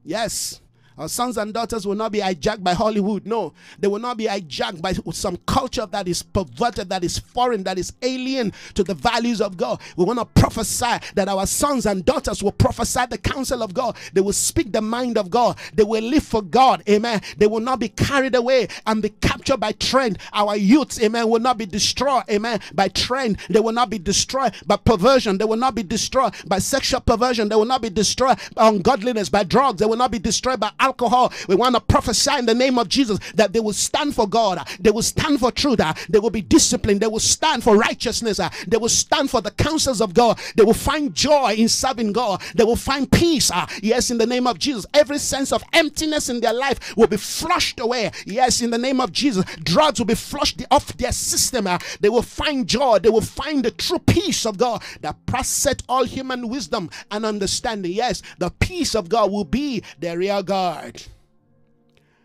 Yes. Our sons and daughters will not be hijacked by Hollywood. No, they will not be hijacked by some culture that is perverted, that is foreign, that is alien to the values of God. We want to prophesy that our sons and daughters will prophesy the counsel of God. They will speak the mind of God. They will live for God. Amen. They will not be carried away and be captured by trend. Our youths, amen, will not be destroyed. Amen. By trend. They will not be destroyed by perversion. They will not be destroyed by sexual perversion. They will not be destroyed by ungodliness, by drugs. They will not be destroyed by alcohol. We want to prophesy in the name of Jesus that they will stand for God, they will stand for truth, they will be disciplined, they will stand for righteousness, they will stand for the counsels of God, they will find joy in serving God, they will find peace. Yes, in the name of Jesus, every sense of emptiness in their life will be flushed away. Yes, in the name of Jesus, drugs will be flushed off their system. They will find joy, they will find the true peace of God that passeth all human wisdom and understanding. Yes, the peace of God will be their rear guard.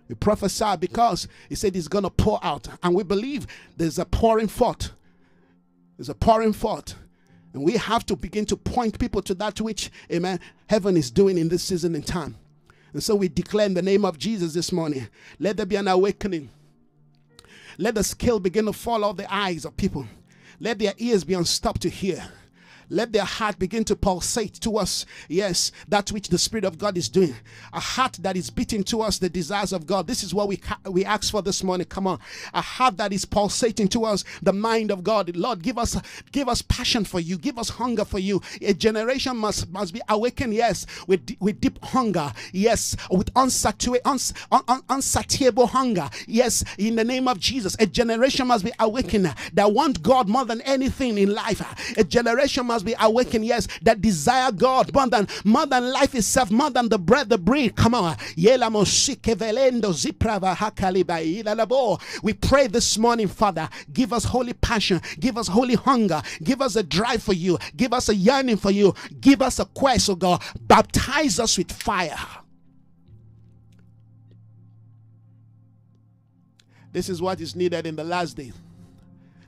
We prophesy because he said he's going to pour out. And we believe there's a pouring forth. There's a pouring forth. And we have to begin to point people to that which, amen, heaven is doing in this season and time. And so we declare in the name of Jesus this morning let there be an awakening. Let the scale begin to fall off the eyes of people. Let their ears be unstopped to hear. Let their heart begin to pulsate to us. Yes, that which the Spirit of God is doing. A heart that is beating to us the desires of God. This is what we we ask for this morning. Come on, a heart that is pulsating to us the mind of God. Lord, give us give us passion for you. Give us hunger for you. A generation must must be awakened. Yes, with with deep hunger. Yes, with uns, un, un, unsatiable hunger. Yes, in the name of Jesus, a generation must be awakened that want God more than anything in life. A generation must be awakened, yes, that desire God more than more than life itself, more than the bread, the bread. Come on. We pray this morning, Father, give us holy passion, give us holy hunger, give us a drive for you, give us a yearning for you, give us a quest, oh God, baptize us with fire. This is what is needed in the last day.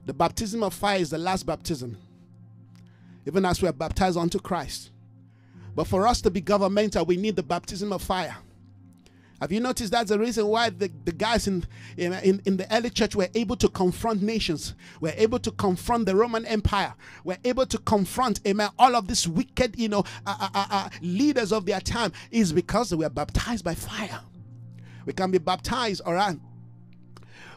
The baptism of fire is the last baptism, even as we are baptized unto Christ. But for us to be governmental, we need the baptism of fire. Have you noticed that's the reason why the, the guys in, in, in the early church were able to confront nations, were able to confront the Roman Empire, were able to confront, amen, all of these wicked, you know, uh, uh, uh, uh leaders of their time is because they were baptized by fire. We can be baptized, all right,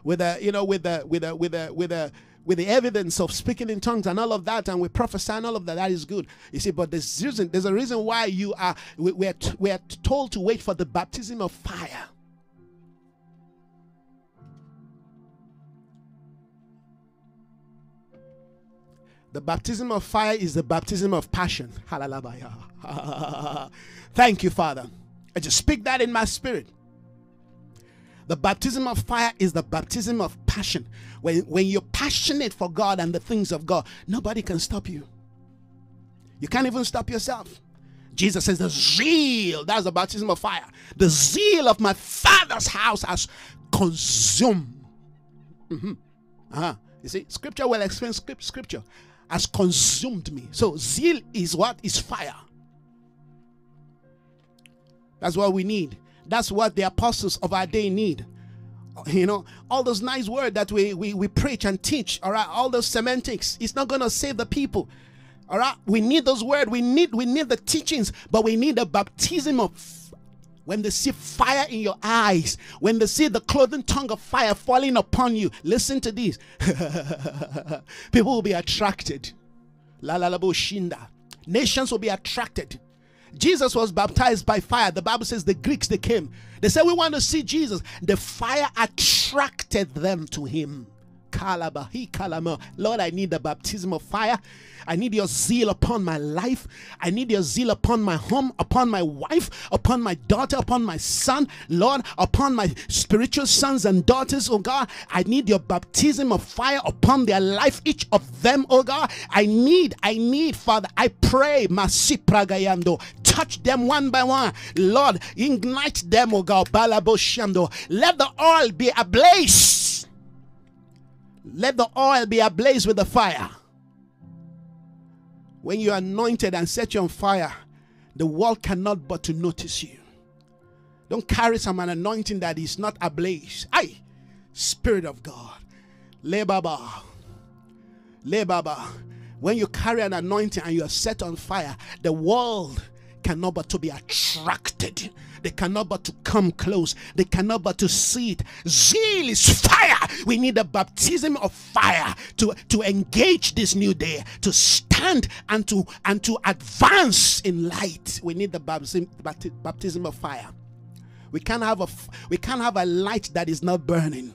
with a, you know, with a, with a, with a, with a, with the evidence of speaking in tongues and all of that, and we prophesy and all of that, that is good. You see, but there's reason, there's a reason why you are we, we're we're told to wait for the baptism of fire. The baptism of fire is the baptism of passion. Thank you, Father. I just speak that in my spirit. The baptism of fire is the baptism of passion. When, when you're passionate for God and the things of God, nobody can stop you. You can't even stop yourself. Jesus says, The zeal, that's the baptism of fire. The zeal of my Father's house has consumed. Mm-hmm. Uh-huh. You see, scripture will explain script, scripture has consumed me. So, zeal is what? Is fire. That's what we need. That's what the apostles of our day need. You know, all those nice words that we, we, we preach and teach, all right, all those semantics, it's not going to save the people. All right, we need those words, we need we need the teachings, but we need the baptism of when they see fire in your eyes, when they see the cloven tongue of fire falling upon you, listen to this. People will be attracted. La la la bo shinda. Nations will be attracted. Jesus was baptized by fire. The Bible says the Greeks they came. They said we want to see Jesus. The fire attracted them to him. Lord, I need the baptism of fire. I need your zeal upon my life. I need your zeal upon my home, upon my wife, upon my daughter, upon my son, Lord, upon my spiritual sons and daughters, oh God. I need your baptism of fire upon their life, each of them, oh God. I need, I need, Father, I pray, Masipragayando, touch them one by one. Lord, ignite them, oh God. Balaboshando. Let the oil be ablaze. Let the oil be ablaze with the fire. When you are anointed and set you on fire, the world cannot but to notice you. Don't carry some an anointing that is not ablaze. Aye, Spirit of God. Le Baba. Le Baba. When you carry an anointing and you are set on fire, the world cannot but to be attracted. They cannot but to come close. They cannot but to see it. Zeal is fire. We need a baptism of fire to, to engage this new day, to stand and to and to advance in light. We need the baptism, baptism of fire. We can't have a we can't have a light that is not burning.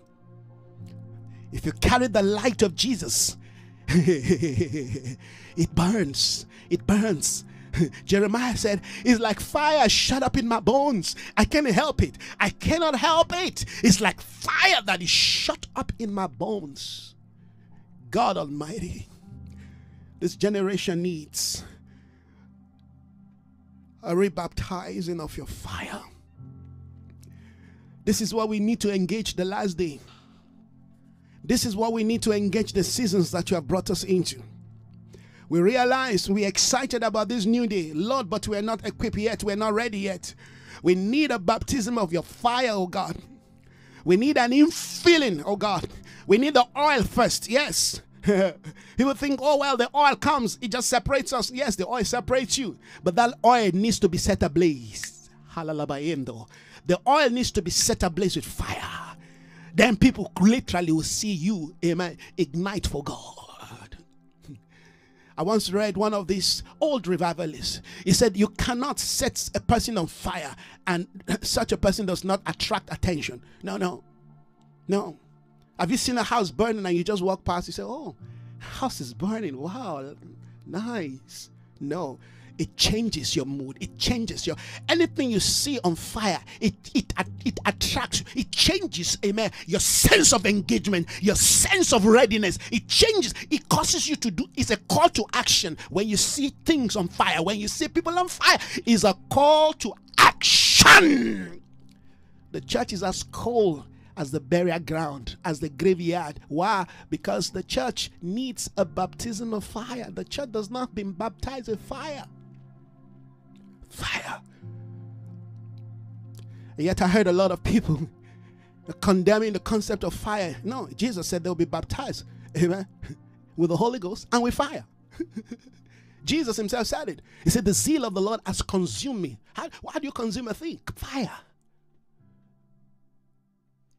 If you carry the light of Jesus, it burns. It burns. Jeremiah said, It's like fire shut up in my bones. I can't help it. I cannot help it. It's like fire that is shut up in my bones. God Almighty, this generation needs a rebaptizing of your fire. This is what we need to engage the last day. This is what we need to engage the seasons that you have brought us into. We realize we're excited about this new day, Lord, but we're not equipped yet. We're not ready yet. We need a baptism of your fire, oh God. We need an infilling, oh God. We need the oil first, yes. People think, oh, well, the oil comes, it just separates us. Yes, the oil separates you, but that oil needs to be set ablaze. The oil needs to be set ablaze with fire. Then people literally will see you, amen, ignite for God. I once read one of these old revivalists. He said, You cannot set a person on fire and such a person does not attract attention. No, no, no. Have you seen a house burning and you just walk past? You say, Oh, house is burning. Wow, nice. No, it changes your mood it changes your anything you see on fire it it it attracts you it changes amen your sense of engagement your sense of readiness it changes it causes you to do it's a call to action when you see things on fire when you see people on fire is a call to action the church is as cold as the burial ground, as the graveyard. Why? Because the church needs a baptism of fire. The church does not been baptized with fire. Fire. And yet I heard a lot of people condemning the concept of fire. No, Jesus said they'll be baptized, amen, with the Holy Ghost and with fire. Jesus himself said it. He said, The zeal of the Lord has consumed me. How, how do you consume a thing? Fire.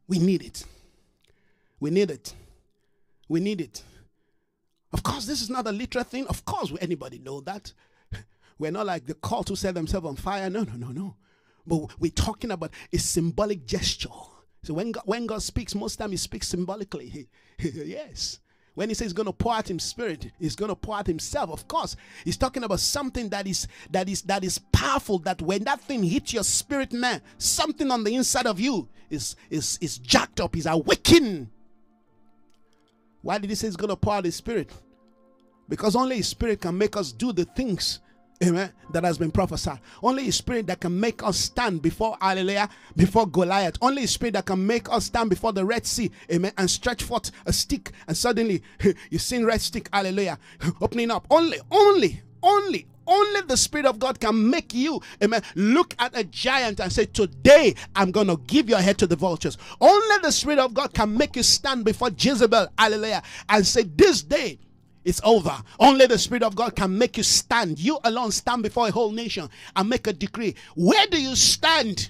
We need it. We need it. We need it. Of course, this is not a literal thing. Of course, anybody know that. We're not like the cult who set themselves on fire. No, no, no, no. But we're talking about a symbolic gesture. So when God, when God speaks, most time He speaks symbolically. yes. When he says he's going to pour out his spirit, he's going to pour out himself. Of course, he's talking about something that is that is that is powerful. That when that thing hits your spirit, man, something on the inside of you is is is jacked up, is awakened. Why did he say he's going to pour out his spirit? Because only his spirit can make us do the things Amen. That has been prophesied. Only a spirit that can make us stand before Hallelujah, before Goliath. Only a spirit that can make us stand before the Red Sea. Amen. And stretch forth a stick. And suddenly you see red stick. Hallelujah. Opening up. Only, only, only, only the Spirit of God can make you, amen, look at a giant and say, Today I'm going to give your head to the vultures. Only the Spirit of God can make you stand before Jezebel, hallelujah, and say, This day it's over. Only the Spirit of God can make you stand. You alone stand before a whole nation and make a decree. Where do you stand?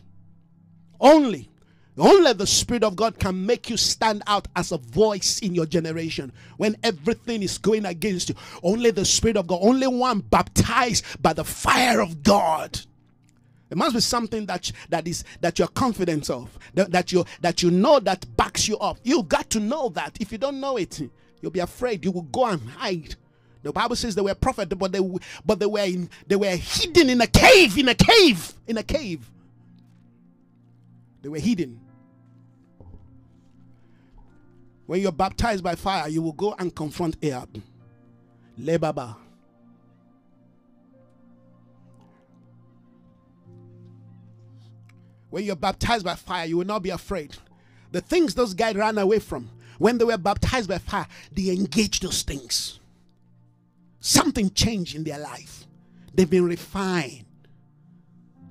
Only. Only the Spirit of God can make you stand out as a voice in your generation when everything is going against you. Only the Spirit of God, only one baptized by the fire of God. It must be something that that is that you're confident of, that, that you that you know that backs you up. You got to know that. If you don't know it, You'll be afraid. You will go and hide. The Bible says they were prophets, but they but they were in, they were hidden in a cave, in a cave, in a cave. They were hidden. When you're baptized by fire, you will go and confront Ahab. Lebaba. When you're baptized by fire, you will not be afraid. The things those guys ran away from, when they were baptized by fire, they engaged those things. Something changed in their life. They've been refined.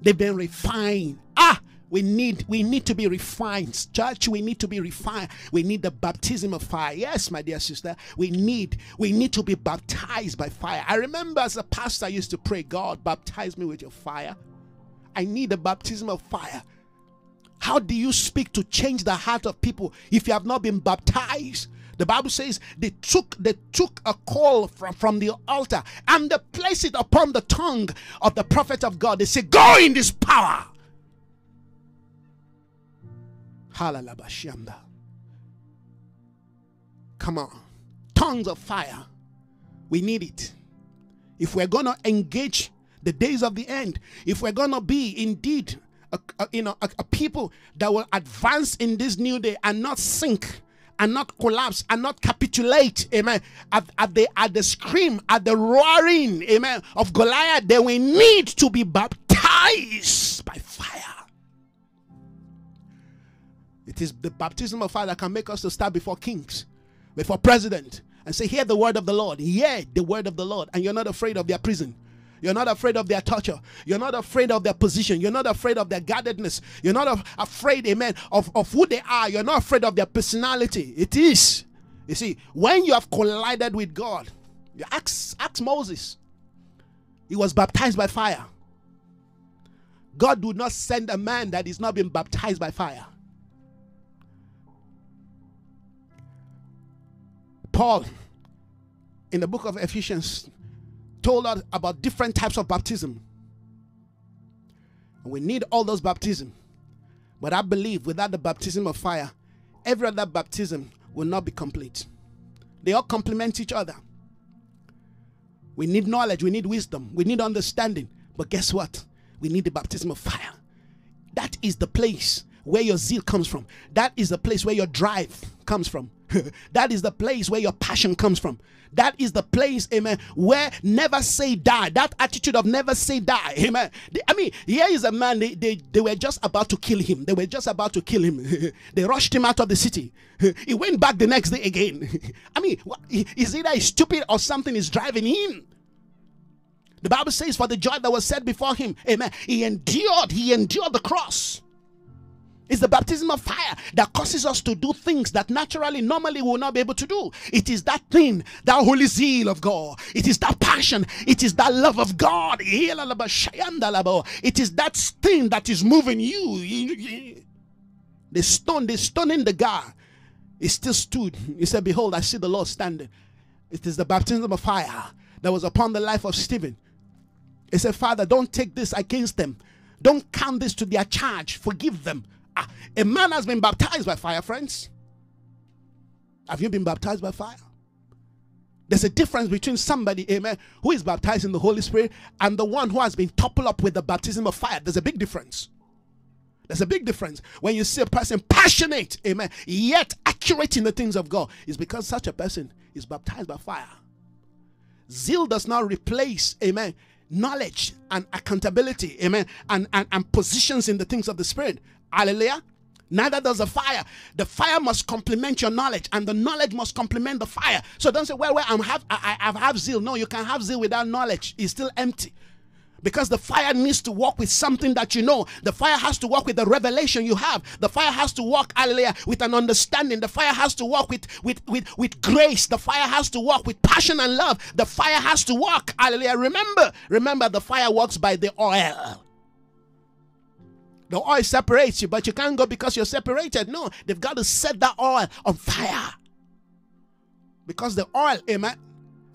They've been refined. Ah, we need we need to be refined. Church, we need to be refined. We need the baptism of fire. Yes, my dear sister, we need we need to be baptized by fire. I remember as a pastor I used to pray, God, baptize me with your fire. I need the baptism of fire. How do you speak to change the heart of people if you have not been baptized? The Bible says they took they took a call from, from the altar and they placed it upon the tongue of the prophet of God. They say, Go in this power. Halalabashyanda. Come on. Tongues of fire. We need it. If we're gonna engage the days of the end, if we're gonna be indeed a, a you know a, a people that will advance in this new day and not sink and not collapse and not capitulate amen. At, at the at the scream at the roaring amen of goliath they will need to be baptized by fire. It is the baptism of fire that can make us to stand before kings before president and say hear the word of the lord. Hear the word of the lord and you're not afraid of their prison you're not afraid of their torture. You're not afraid of their position. You're not afraid of their guardedness. You're not af- afraid, amen, of, of who they are. You're not afraid of their personality. It is. You see, when you have collided with God, you ask, ask Moses. He was baptized by fire. God would not send a man that is not been baptized by fire. Paul, in the book of Ephesians, told us about different types of baptism. And we need all those baptism. But I believe without the baptism of fire, every other baptism will not be complete. They all complement each other. We need knowledge, we need wisdom, we need understanding. But guess what? We need the baptism of fire. That is the place where your zeal comes from. That is the place where your drive comes from. that is the place where your passion comes from. That is the place, amen, where never say die. That attitude of never say die, amen. I mean, here is a man, they, they, they were just about to kill him. They were just about to kill him. they rushed him out of the city. he went back the next day again. I mean, is either he's stupid or something is driving him. The Bible says, for the joy that was set before him, amen, he endured, he endured the cross. It's the baptism of fire that causes us to do things that naturally, normally, we will not be able to do. It is that thing, that holy zeal of God. It is that passion. It is that love of God. It is that thing that is moving you. The stone, the stone in the guy, he still stood. He said, Behold, I see the Lord standing. It is the baptism of fire that was upon the life of Stephen. He said, Father, don't take this against them. Don't count this to their charge. Forgive them. Ah, a man has been baptized by fire, friends. Have you been baptized by fire? There's a difference between somebody, amen, who is baptized in the Holy Spirit and the one who has been toppled up with the baptism of fire. There's a big difference. There's a big difference when you see a person passionate, amen, yet accurate in the things of God. Is because such a person is baptized by fire. Zeal does not replace, amen, knowledge and accountability, amen, and, and, and positions in the things of the Spirit. Hallelujah. Neither does the fire. The fire must complement your knowledge, and the knowledge must complement the fire. So don't say, "Well, well, I'm have I, I have zeal." No, you can have zeal without knowledge. It's still empty because the fire needs to work with something that you know. The fire has to work with the revelation you have. The fire has to work, hallelujah, with an understanding. The fire has to work with with with with grace. The fire has to work with passion and love. The fire has to work, hallelujah. Remember, remember, the fire works by the oil. The oil separates you, but you can't go because you're separated. No, they've got to set that oil on fire. Because the oil, amen,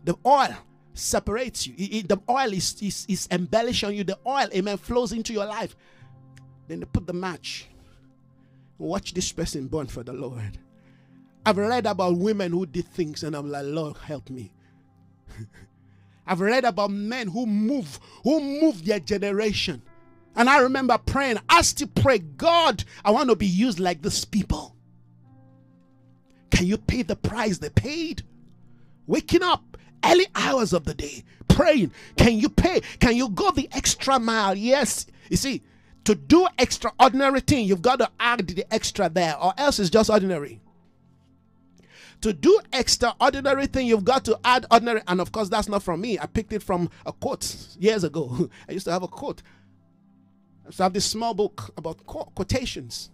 the oil separates you. It, it, the oil is, is, is embellished on you. The oil, amen, flows into your life. Then they put the match. Watch this person burn for the Lord. I've read about women who did things, and I'm like, Lord, help me. I've read about men who move, who move their generation. And I remember praying, I still pray, God, I want to be used like these people. Can you pay the price they paid? Waking up early hours of the day, praying. Can you pay? Can you go the extra mile? Yes. You see, to do extraordinary thing, you've got to add the extra there, or else it's just ordinary. To do extraordinary thing, you've got to add ordinary. And of course, that's not from me. I picked it from a quote years ago. I used to have a quote. So I have this small book about quotations.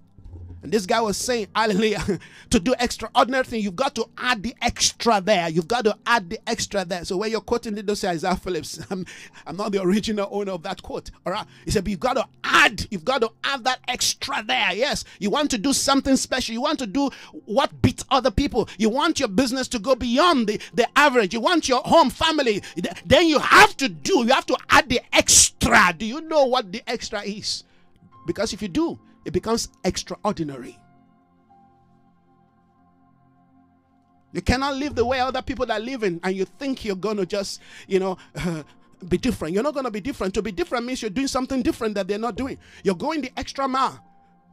And this guy was saying, hallelujah, to do extraordinary thing, you've got to add the extra there. You've got to add the extra there. So when you're quoting it, don't say Isaiah Phillips. I'm, I'm not the original owner of that quote. All right. He said, but you've got to add, you've got to add that extra there. Yes. You want to do something special. You want to do what beats other people. You want your business to go beyond the, the average. You want your home family. Then you have to do, you have to add the extra. Do you know what the extra is? Because if you do, it becomes extraordinary. You cannot live the way other people are living, and you think you're going to just, you know, uh, be different. You're not going to be different. To be different means you're doing something different that they're not doing. You're going the extra mile.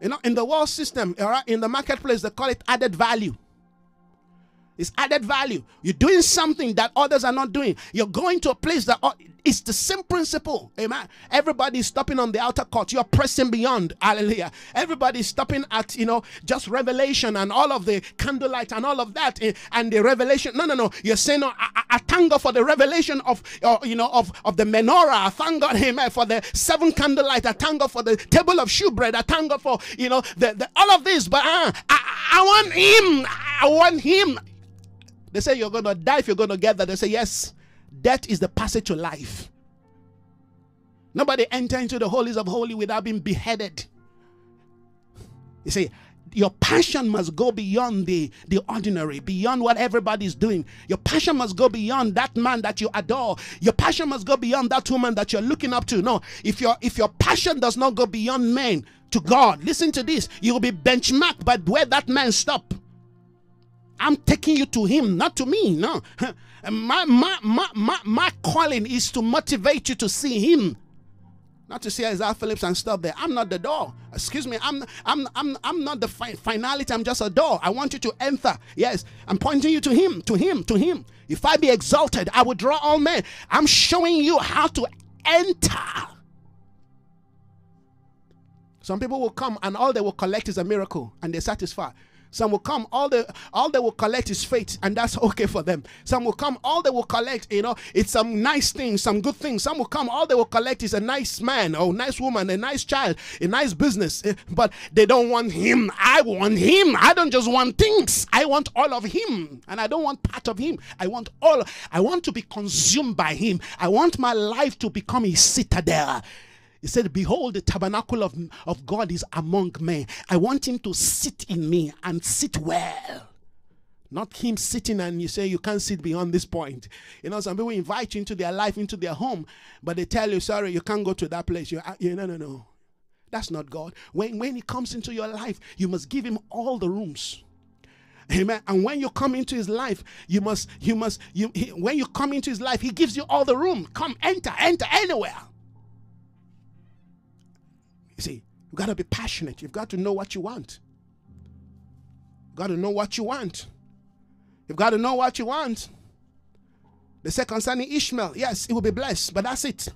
You know, in the world system, in the marketplace, they call it added value. It's added value. You're doing something that others are not doing. You're going to a place that it's the same principle. Amen. Everybody's stopping on the outer court. You're pressing beyond. Hallelujah. Everybody's stopping at, you know, just revelation and all of the candlelight and all of that eh, and the revelation. No, no, no. You're saying, no, I, I thank God for the revelation of, uh, you know, of, of the menorah. I thank God, amen, for the seven candlelight. I thank God for the table of shewbread. I thank God for, you know, the, the all of this. But uh, I, I want him. I want him. They say you're going to die if you're going to get that. They say, yes. Death is the passage to life. Nobody enter into the holies of holy without being beheaded. You see, your passion must go beyond the, the ordinary, beyond what everybody's doing. Your passion must go beyond that man that you adore. Your passion must go beyond that woman that you're looking up to. No, if your if your passion does not go beyond men to God, listen to this, you will be benchmarked by where that man stopped. I'm taking you to him, not to me. No. My, my, my, my, my calling is to motivate you to see him. Not to see Isaiah Phillips and stuff there. I'm not the door. Excuse me. I'm I'm I'm I'm not the fi- finality. I'm just a door. I want you to enter. Yes, I'm pointing you to Him, to Him, to Him. If I be exalted, I will draw all men. I'm showing you how to enter. Some people will come and all they will collect is a miracle and they're satisfied. Some will come, all they all they will collect is faith, and that's okay for them. Some will come, all they will collect, you know, it's some nice things, some good things. Some will come, all they will collect is a nice man or nice woman, a nice child, a nice business. Eh, but they don't want him. I want him. I don't just want things. I want all of him. And I don't want part of him. I want all. I want to be consumed by him. I want my life to become a citadel. He said, Behold, the tabernacle of, of God is among men. I want him to sit in me and sit well. Not him sitting and you say you can't sit beyond this point. You know, some people invite you into their life, into their home, but they tell you, sorry, you can't go to that place. You, uh, you no, no, no. That's not God. When, when he comes into your life, you must give him all the rooms. Amen. And when you come into his life, you must, you must, you he, when you come into his life, he gives you all the room. Come, enter, enter anywhere. See, you got to be passionate. You've got to know what you want. You've got to know what you want. You've got to know what you want. The second concerning Ishmael, yes, it will be blessed, but that's it.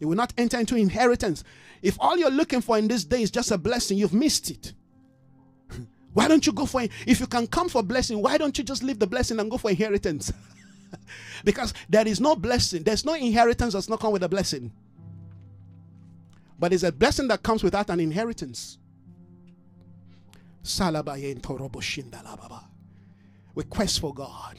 It will not enter into inheritance. If all you're looking for in this day is just a blessing, you've missed it. why don't you go for it? If you can come for blessing, why don't you just leave the blessing and go for inheritance? because there is no blessing, there's no inheritance that's not come with a blessing. But it's a blessing that comes without an inheritance. We quest for God.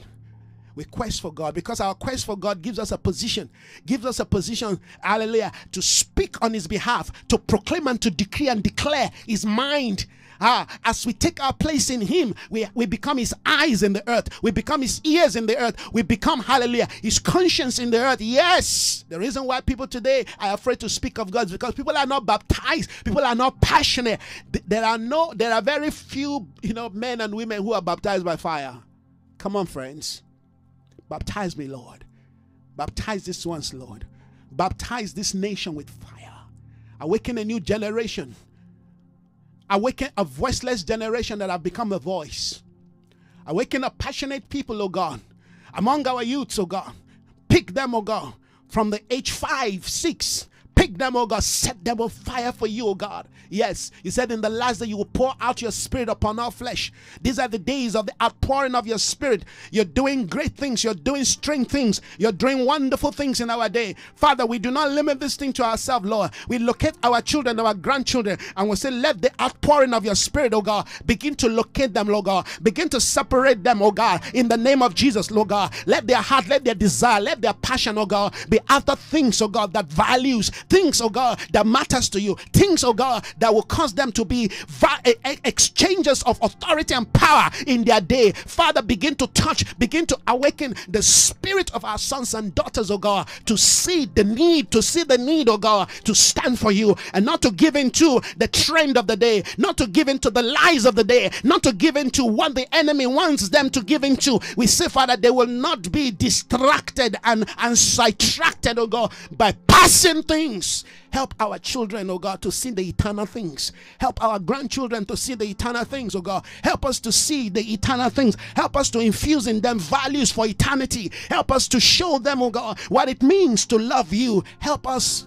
We quest for God because our quest for God gives us a position, gives us a position, hallelujah, to speak on His behalf, to proclaim and to decree and declare His mind Ah, as we take our place in Him, we, we become His eyes in the earth. We become His ears in the earth. We become, hallelujah, His conscience in the earth. Yes. The reason why people today are afraid to speak of God is because people are not baptized. People are not passionate. There are no, there are very few, you know, men and women who are baptized by fire. Come on, friends. Baptize me, Lord. Baptize this once, Lord. Baptize this nation with fire. Awaken a new generation Awaken a voiceless generation that have become a voice. Awaken a passionate people, oh God, among our youths, oh God. Pick them, oh God, from the age five, six, Pick them, oh God. Set them on fire for you, oh God. Yes, you said in the last day you will pour out your spirit upon our flesh. These are the days of the outpouring of your spirit. You're doing great things. You're doing strange things. You're doing wonderful things in our day. Father, we do not limit this thing to ourselves, Lord. We locate our children, our grandchildren, and we say, let the outpouring of your spirit, oh God, begin to locate them, Lord God. Begin to separate them, oh God, in the name of Jesus, Lord God. Let their heart, let their desire, let their passion, oh God, be after things, oh God, that values, things, oh God, that matters to you, things, oh God, that will cause them to be exchanges of authority and power in their day. Father, begin to touch, begin to awaken the spirit of our sons and daughters, oh God, to see the need, to see the need, oh God, to stand for you and not to give into the trend of the day, not to give into the lies of the day, not to give into what the enemy wants them to give into. We say, Father, they will not be distracted and, and sidetracked, oh God, by passing things things. Help our children, oh God, to see the eternal things. Help our grandchildren to see the eternal things, oh God. Help us to see the eternal things. Help us to infuse in them values for eternity. Help us to show them, oh God, what it means to love you. Help us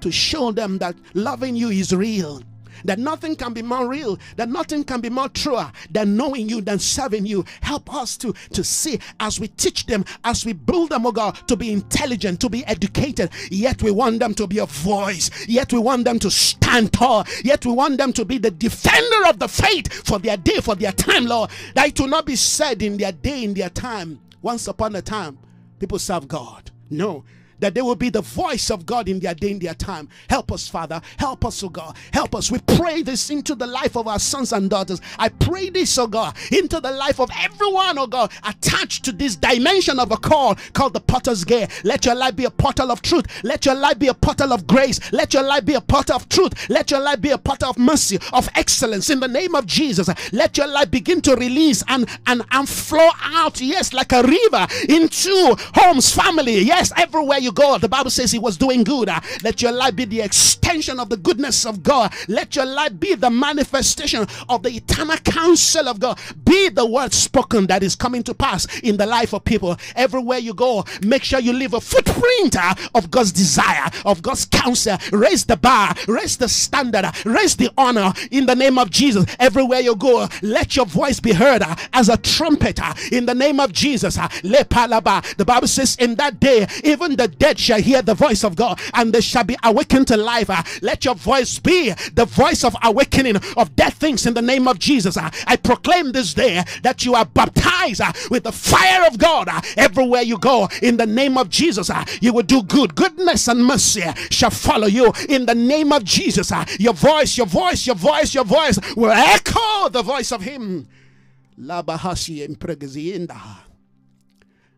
to show them that loving you is real that nothing can be more real, that nothing can be more truer than knowing you, than serving you. Help us to, to see as we teach them, as we build them, oh God, to be intelligent, to be educated. Yet we want them to be a voice, yet we want them to stand tall, yet we want them to be the defender of the faith for their day, for their time, Lord. That it will not be said in their day, in their time. Once upon a time, people serve God. No, that they will be the voice of God in their day, in their time. Help us, Father. Help us, oh God. Help us. We pray this into the life of our sons and daughters. I pray this, oh God, into the life of everyone, oh God, attached to this dimension of a call called the Portals Gate. Let your life be a portal of truth. Let your life be a portal of grace. Let your life be a portal of truth. Let your life be a portal of mercy, of excellence in the name of Jesus. Let your life begin to release and, and, and flow out, yes, like a river into homes, family, yes, everywhere you go, the Bible says he was doing good. Uh, let your life be the extension of the goodness of God. Let your life be the manifestation of the eternal counsel of God. Be the word spoken that is coming to pass in the life of people. Everywhere you go, make sure you leave a footprint uh, of God's desire, of God's counsel. Raise the bar, raise the standard, uh, raise the honor in the name of Jesus. Everywhere you go, let your voice be heard as a trumpet in the name of Jesus. The Bible says, In that day, even the dead shall hear the voice of God and they shall be awakened to life. Uh, let your voice be the voice of awakening of dead things in the name of Jesus. Uh, I proclaim this day that you are baptized uh, with the fire of God everywhere you go in the name of Jesus. You will do good. Goodness and mercy shall follow you in the name of Jesus. Your voice, your voice, your voice, your voice will echo the voice of Him.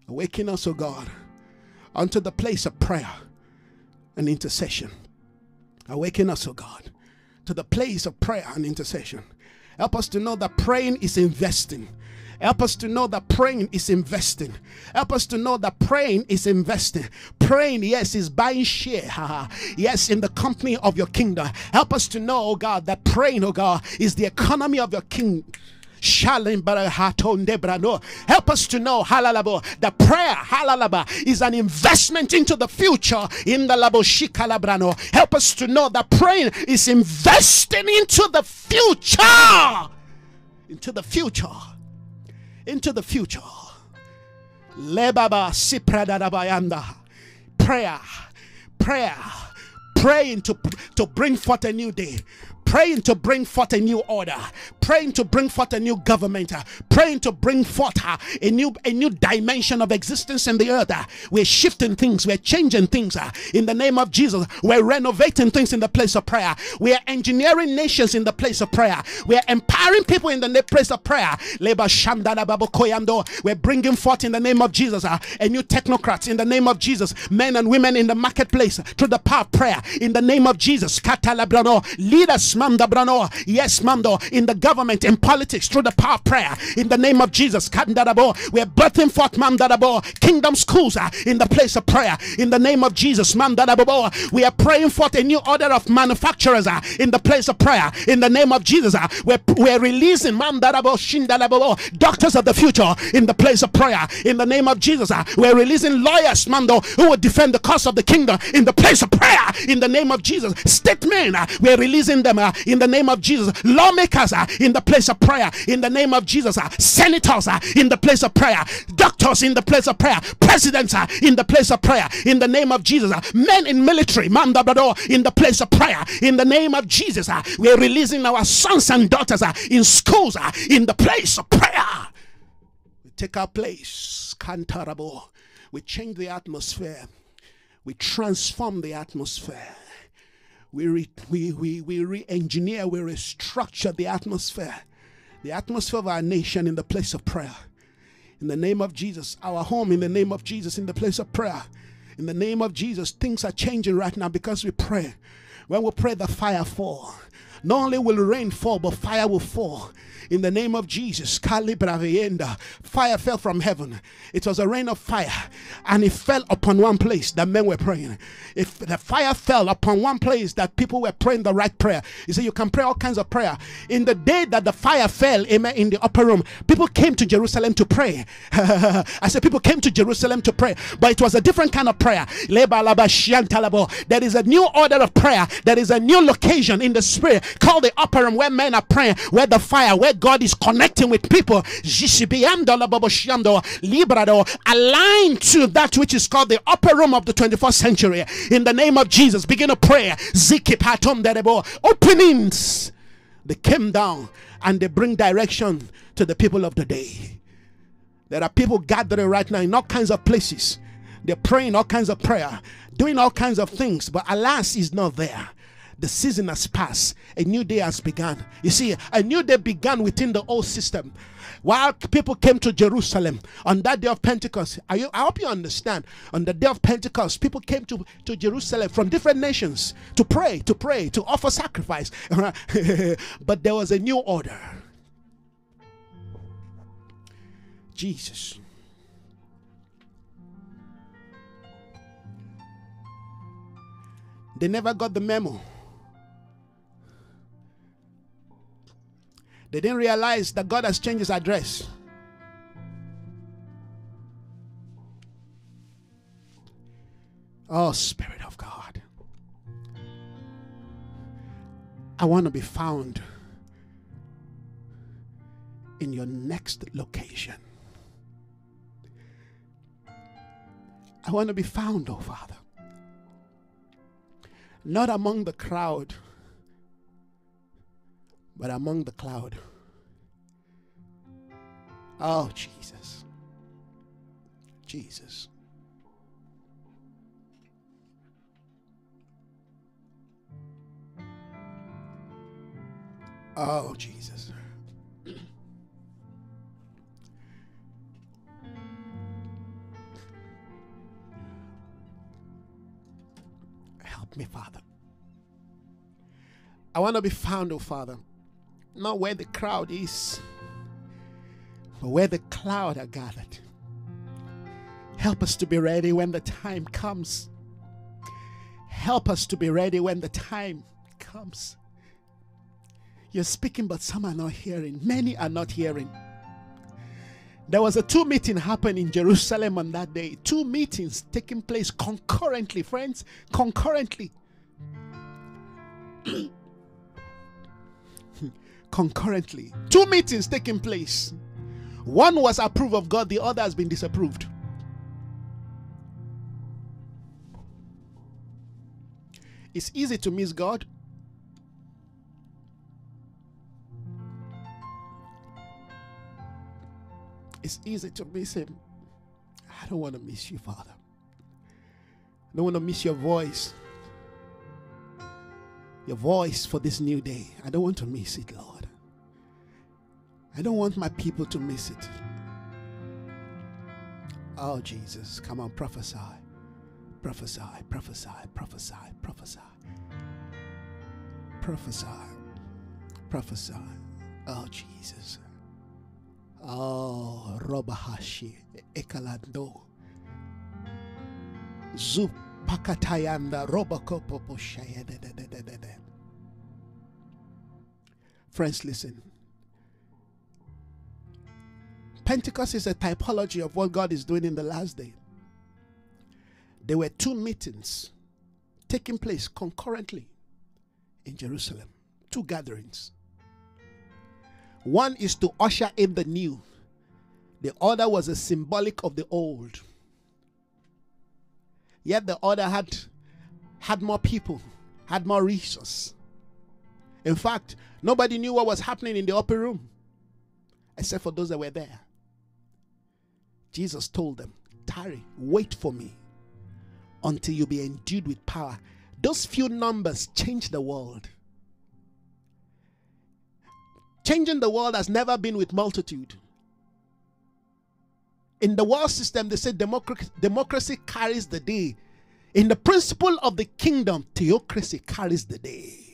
Awaken us, O God, unto the place of prayer and intercession. Awaken us, O God, to the place of prayer and intercession. Help us to know that praying is investing. Help us to know that praying is investing. Help us to know that praying is investing. Praying, yes, is buying share. yes, in the company of your kingdom. Help us to know, oh God, that praying, oh God, is the economy of your kingdom. Help us to know halalabo that prayer halalaba is an investment into the future in the labo shikalabrano. Help us to know that praying is investing into the future. Into the future. Into the future. Lebaba sipradadabayanda. Prayer. Prayer. Praying to, to bring forth a new day praying to bring forth a new order, praying to bring forth a new government, uh, praying to bring forth uh, a new a new dimension of existence in the earth. Uh. We're shifting things, we're changing things in the name of Jesus. We're renovating things in the place of prayer. We are engineering nations in the place of prayer. We are empowering people in the place of prayer. We're bringing forth in the name of Jesus a new technocrats in the name of Jesus, men and women in the marketplace through the power of prayer in the name of Jesus. Leaders Brano. Yes, Mamdo, in the government, in politics, through the power of prayer, in the name of Jesus. We're birthing forth Mamdadabo, kingdom schools uh, in the place of prayer, in the name of Jesus. Mamdadabo. We are praying forth a new order of manufacturers uh, in the place of prayer, in the name of Jesus. Uh, we're, we're releasing Mamdadabo, Shindadabo, doctors of the future in the place of prayer, in the name of Jesus. We're releasing lawyers, Mando, who will defend the cause of the kingdom in the place of prayer, in the name of Jesus. Statesmen, we're releasing them in the name of Jesus. Lawmakers uh, in the place of prayer in the name of Jesus. Uh, senators uh, in the place of prayer. Doctors in the place of prayer. Presidents uh, in the place of prayer in the name of Jesus. Men in military, in the place of prayer in the name of Jesus. We're releasing our sons and daughters in schools in the place of prayer. We take our place. Cantarable. We change the atmosphere. We transform the atmosphere we re, we we, we re-engineer, we restructure the atmosphere, the atmosphere of our nation in the place of prayer. In the name of Jesus, our home in the name of Jesus, in the place of prayer. In the name of Jesus, things are changing right now because we pray. When we pray, the fire fall. Not only will rain fall, but fire will fall in the name of Jesus. Fire fell from heaven. It was a rain of fire and it fell upon one place that men were praying. If the fire fell upon one place that people were praying the right prayer, you see, you can pray all kinds of prayer. In the day that the fire fell, amen, in the upper room, people came to Jerusalem to pray. I said, people came to Jerusalem to pray, but it was a different kind of prayer. There is a new order of prayer. There is a new location in the spirit called the upper room where men are praying, where the fire, where God is connecting with people, aligned to that which is called the upper room of the 21st century. In the name of Jesus, begin to pray. Openings. They came down and they bring direction to the people of the day. There are people gathering right now in all kinds of places. They're praying all kinds of prayer, doing all kinds of things, but alas, is not there the season has passed, a new day has begun. You see, a new day began within the old system. While people came to Jerusalem on that day of Pentecost, you, I hope you understand. On the day of Pentecost, people came to, to Jerusalem from different nations to pray, to pray, to offer sacrifice. but there was a new order. Jesus. They never got the memo. They didn't realize that God has changed his address. Oh, Spirit of God. I want to be found in your next location. I want to be found, oh Father. Not among the crowd, but among the cloud. Oh, Jesus. Jesus. Oh, Jesus. Help me, Father. I want to be found, oh Father, not where the crowd is, but where the cloud are gathered. Help us to be ready when the time comes. Help us to be ready when the time comes. You're speaking, but some are not hearing. Many are not hearing. There was a two meeting happened in Jerusalem on that day. Two meetings taking place concurrently, friends, concurrently. concurrently. Two meetings taking place. One was approved of God, the other has been disapproved. It's easy to miss God. It's easy to miss Him. I don't want to miss you, Father. I don't want to miss your voice. Your voice for this new day. I don't want to miss it, Lord. I don't want my people to miss it. Oh, Jesus, come on, prophesy. Prophesy, prophesy, prophesy, prophesy. Prophesy, prophesy. Oh, Jesus. Oh, Robahashi, Ekalando. Zupakatayanda, Robakopopo Friends, listen. Pentecost is a typology of what God is doing in the last day. There were two meetings taking place concurrently in Jerusalem, two gatherings. One is to usher in the new, the other was a symbolic of the old. Yet the other had had more people, had more resources. In fact, nobody knew what was happening in the upper room except for those that were there. Jesus told them, Tarry, wait for me until you be endued with power. Those few numbers change the world. Changing the world has never been with multitude. In the world system, they say democracy, democracy carries the day. In the principle of the kingdom, theocracy carries the day.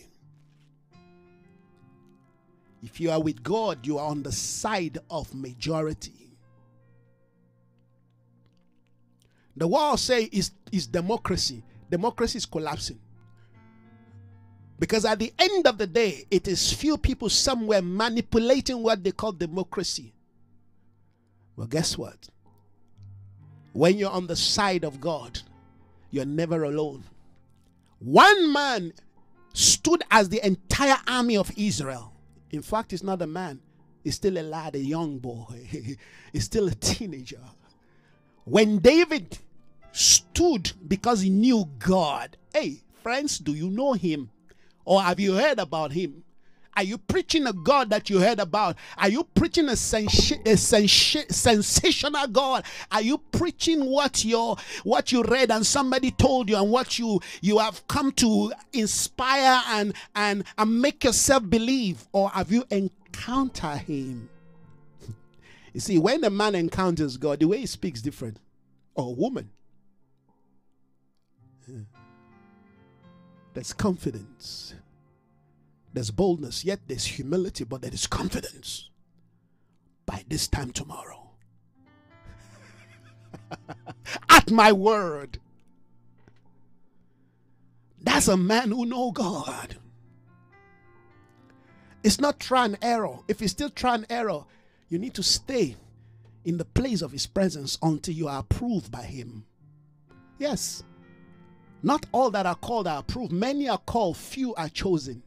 If you are with God, you are on the side of majority. The world say is is democracy. Democracy is collapsing. Because at the end of the day, it is few people somewhere manipulating what they call democracy. Well, guess what? When you're on the side of God, you're never alone. One man stood as the entire army of Israel. In fact, he's not a man, he's still a lad, a young boy, he's still a teenager. When David stood because he knew God, hey, friends, do you know him? Or have you heard about him? Are you preaching a God that you heard about? Are you preaching a, sens- a sens- sensational God? Are you preaching what you what you read and somebody told you and what you you have come to inspire and and and make yourself believe? Or have you encountered Him? You see, when a man encounters God, the way he speaks different, or a woman. There's confidence. There's boldness, yet there's humility, but there is confidence. By this time tomorrow, at my word, That's a man who know God. It's not try and error. If you still try and error, you need to stay in the place of his presence until you are approved by him. Yes. Not all that are called are approved. Many are called, few are chosen.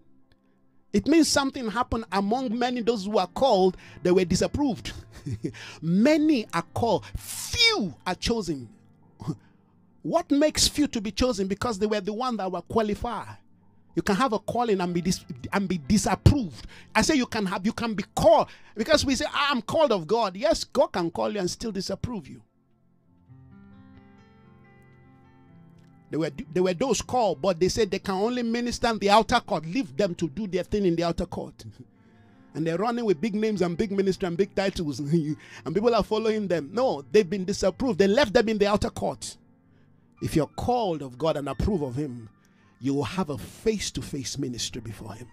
It means something happened among many those who are called, they were disapproved. many are called, few are chosen. what makes few to be chosen? Because they were the one that were qualified. You can have a calling and be dis- and be disapproved. I say you can have you can be called because we say I'm called of God. Yes, God can call you and still disapprove you. There were there were those called, but they said they can only minister in the outer court. Leave them to do their thing in the outer court. and they're running with big names and big ministry and big titles, and people are following them. No, they've been disapproved. They left them in the outer court. If you're called of God and approve of Him, you will have a face-to-face ministry before Him.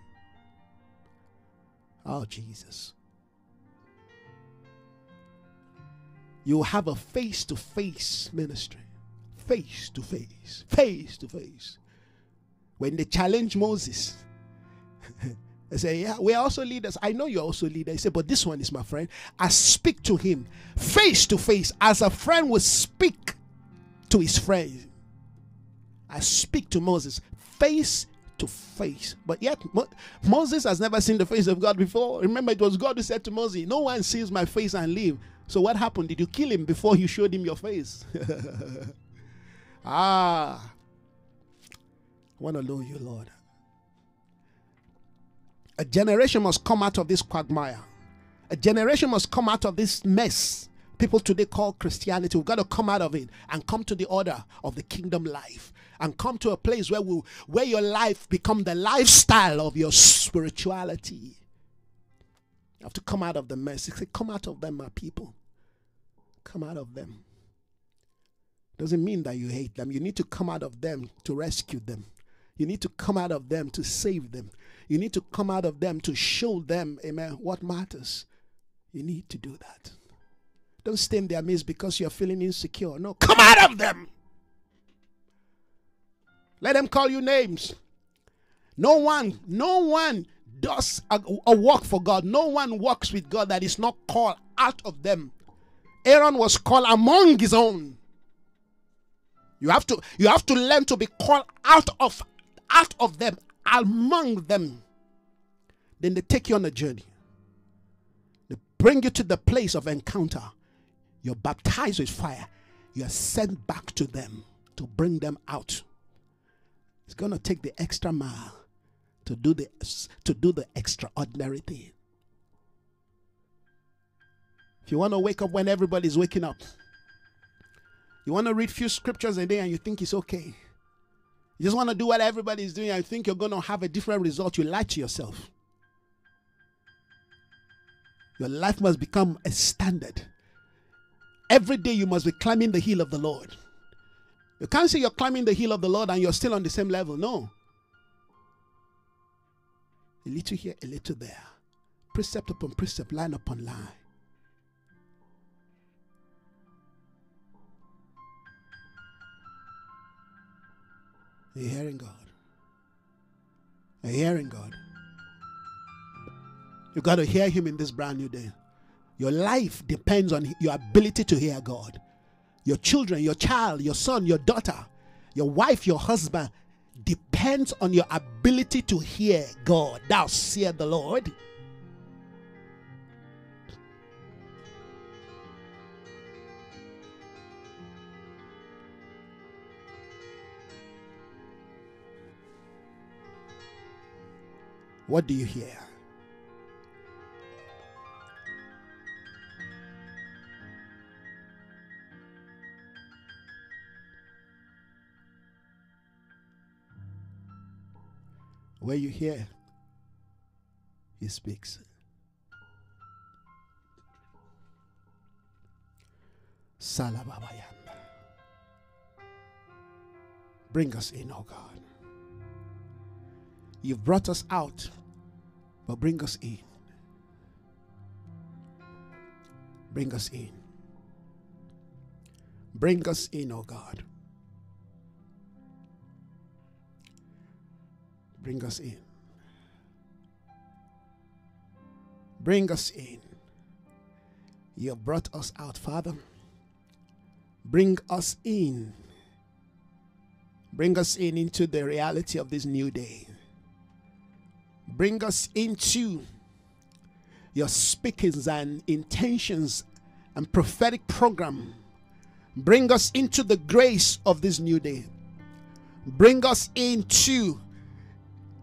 Oh Jesus. You will have a face-to-face ministry face to face, face to face. When they challenge Moses, they say, Yeah, we're also leaders. I know you're also leader. He said, But this one is my friend. I speak to him face to face, as a friend would speak to his friend. I speak to Moses face to face. But yet, Mo- Moses has never seen the face of God before. Remember, it was God who said to Moses, No one sees my face and live. So, what happened? Did you kill him before you showed him your face? Ah, I want to know you, Lord. A generation must come out of this quagmire. A generation must come out of this mess people today call Christianity. We've got to come out of it and come to the order of the kingdom life and come to a place where we, where your life become the lifestyle of your spirituality. You have to come out of the mess. Say, come out of them, my people. Come out of them doesn't mean that you hate them. You need to come out of them to rescue them. You need to come out of them to save them. You need to come out of them to show them, amen, what matters. You need to do that. Don't stay in their midst because you're feeling insecure. No, come out of them. Let them call you names. No one, no one does a, a work for God. No one works with God that is not called out of them. Aaron was called among his own. You have to you have to learn to be called out of out of them, among them. Then they take you on a journey. They bring you to the place of encounter. You're baptized with fire. You are sent back to them to bring them out. It's gonna take the extra mile to do the to do the extraordinary thing. If you want to wake up when everybody's waking up, you want to read few scriptures a day and you think it's okay. You just want to do what everybody's doing and you think you're going to have a different result. You lie to yourself. Your life must become a standard. Every day you must be climbing the hill of the Lord. You can't say you're climbing the hill of the Lord and you're still on the same level. No. A little here, a little there. Precept upon precept, line upon line. Are you hearing God? Are you hearing God? You got to hear Him in this brand new day. Your life depends on your ability to hear God. Your children, your child, your son, your daughter, your wife, your husband depends on your ability to hear God. Thou saith the Lord. What do you hear? Where you hear, he speaks. Salababayan. Bring us in, oh God. You've brought us out, but bring us in. Bring us in. Bring us in, oh God. Bring us in. Bring us in. You have brought us out, Father. Bring us in. Bring us in into the reality of this new day. Bring us into your speakings and intentions and prophetic program. Bring us into the grace of this new day. Bring us into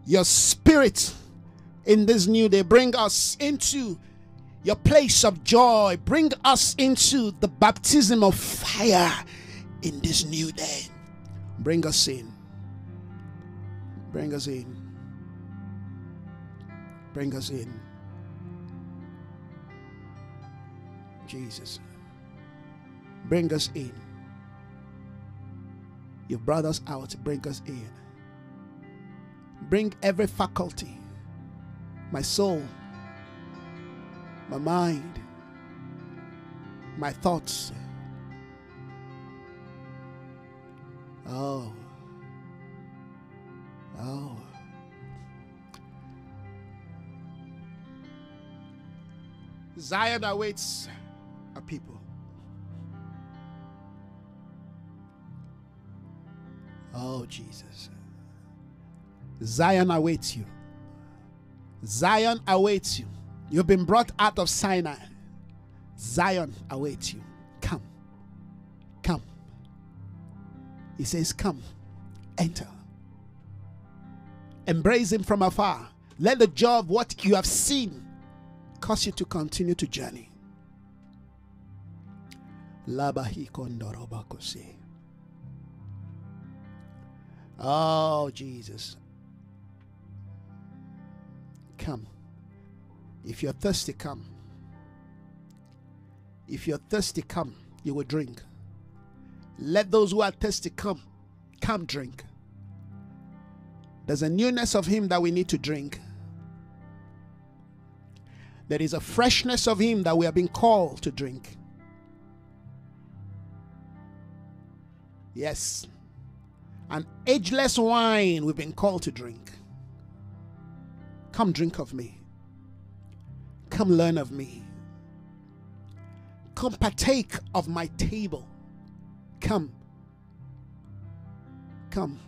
your spirit in this new day. Bring us into your place of joy. Bring us into the baptism of fire in this new day. Bring us in. Bring us in. Bring us in. Jesus. Bring us in. You've brought us out. Bring us in. Bring every faculty, my soul, my mind, my thoughts. Oh. Oh. Zion awaits a people. Oh, Jesus. Zion awaits you. Zion awaits you. You've been brought out of Sinai. Zion awaits you. Come. Come. He says, Come. Enter. Embrace him from afar. Let the joy of what you have seen cause you to continue to journey. Oh, Jesus. Come. If you're thirsty, come. If you're thirsty, come. You will drink. Let those who are thirsty come. Come drink. There's a newness of Him that we need to drink. There is a freshness of Him that we are being called to drink. Yes. An ageless wine we've been called to drink. Come drink of me. Come learn of me. Come partake of my table. Come. Come.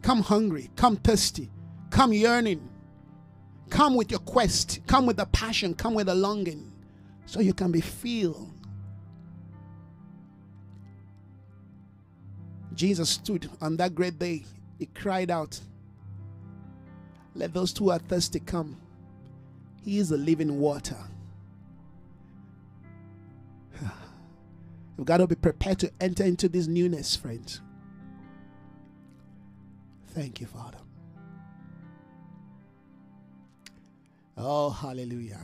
Come hungry. Come thirsty. Come yearning. Come with your quest. Come with a passion. Come with a longing. So you can be filled. Jesus stood on that great day. He cried out, Let those who are thirsty come. He is the living water. You've got to be prepared to enter into this newness, friends. Thank you, Father. Oh, hallelujah.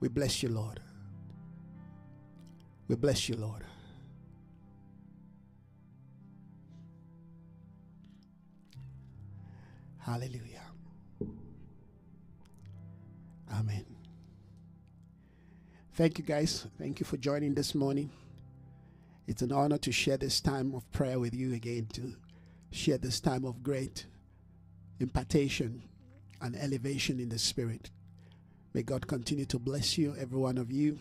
We bless you, Lord. We bless you, Lord. Hallelujah. Amen. Thank you, guys. Thank you for joining this morning. It's an honor to share this time of prayer with you again, to share this time of great impartation and elevation in the spirit. May God continue to bless you, every one of you.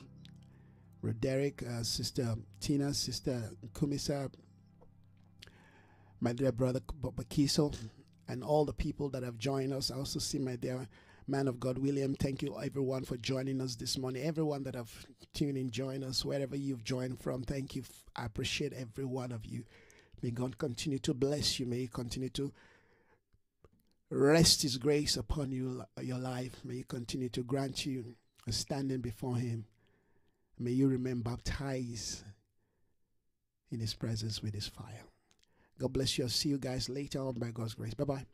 Roderick, uh, Sister Tina, Sister Kumisa, my dear brother Bakiso, and all the people that have joined us. I also see my dear man of God, William. Thank you, everyone, for joining us this morning. Everyone that have tuned in, join us wherever you've joined from. Thank you. I appreciate every one of you. May God continue to bless you. May He continue to rest His grace upon you, your life. May He continue to grant you a standing before Him. May you remain baptized in His presence with His fire. God bless you. I'll see you guys later on by God's grace. Bye bye.